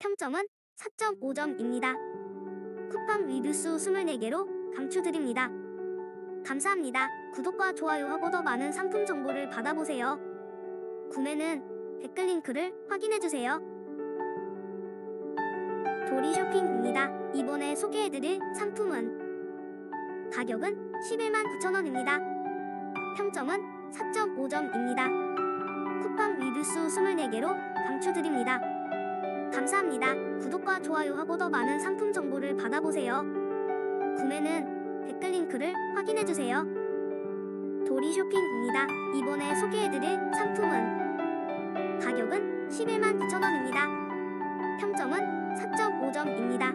평점은 4.5점입니다. 쿠팡 위드수 24개로 강추드립니다. 감사합니다. 구독과 좋아요하고 더 많은 상품 정보를 받아보세요. 구매는 댓글 링크를 확인해주세요. 도리 쇼핑입니다. 이번에 소개해드릴 상품은 가격은 11만 9천원입니다. 평점은 4.5점입니다. 쿠팡 위드수 24개로 강추드립니다. 감사합니다. 구독과 좋아요하고 더 많은 상품 정보를 받아보세요. 구매는 댓글 링크를 확인해주세요. 도리 쇼핑입니다. 이번에 소개해드릴 상품은 가격은 11만 9천원입니다. 평점은 4.5점입니다.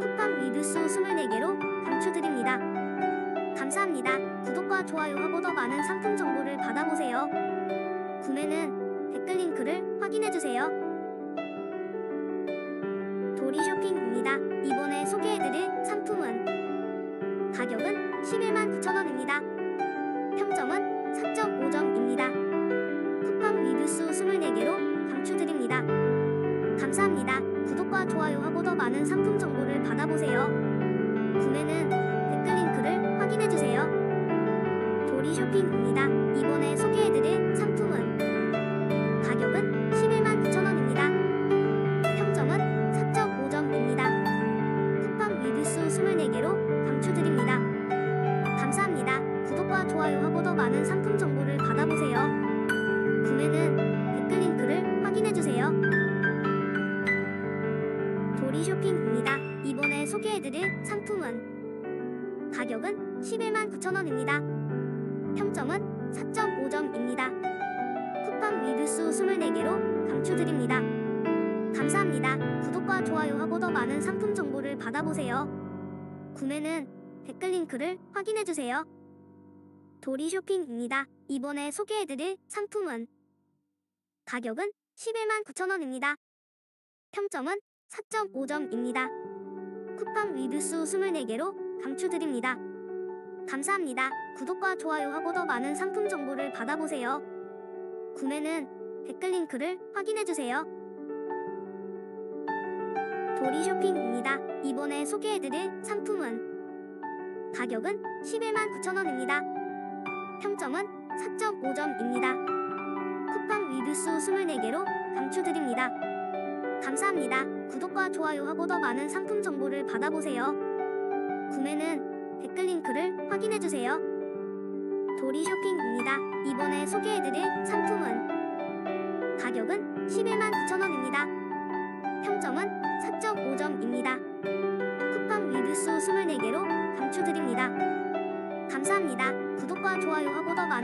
쿠팡 위드수 24개로 강추드립니다. 감사합니다. 구독과 좋아요하고 더 많은 상품 정보를 받아보세요. 구매는 댓글 링크를 확인해주세요. 도리 쇼핑입니다. 이번에 소개해드릴 상품은 가격은 11만 9천원입니다. 평점은 4.5점입니다. 쿠팡 위드수 24개로 강추드립니다. 감사합니다. 구독과 좋아요하고 더 많은 상품 정보를 받아보세요. 링크를 확인해주세요. 도리 쇼핑입니다. 이번에 소개해드릴 상품은 가격은 11만 9천원입니다. 평점은 4.5점입니다. 쿠팡 위드수 24개로 강추드립니다. 감사합니다. 구독과 좋아요하고 더 많은 상품 정보를 받아보세요. 구매는 댓글 링크를 확인해주세요. 도리 쇼핑입니다. 이번에 소개해드릴 상품은 가격은 11만 9천원입니다. 평점은 4.5점입니다. 쿠팡 위드수 24개로 강추드립니다. 감사합니다. 구독과 좋아요하고 더 많은 상품 정보를 받아보세요. 구매는 댓글 링크를 확인해주세요. 도리 쇼핑입니다. 이번에 소개해드릴 상품은 가격은 11만 9천원입니다. 평점은 4.5점입니다. 쿠팡 리뷰수 24개로 강추드립니다. 감사합니다. 구독과 좋아요하고 더 많은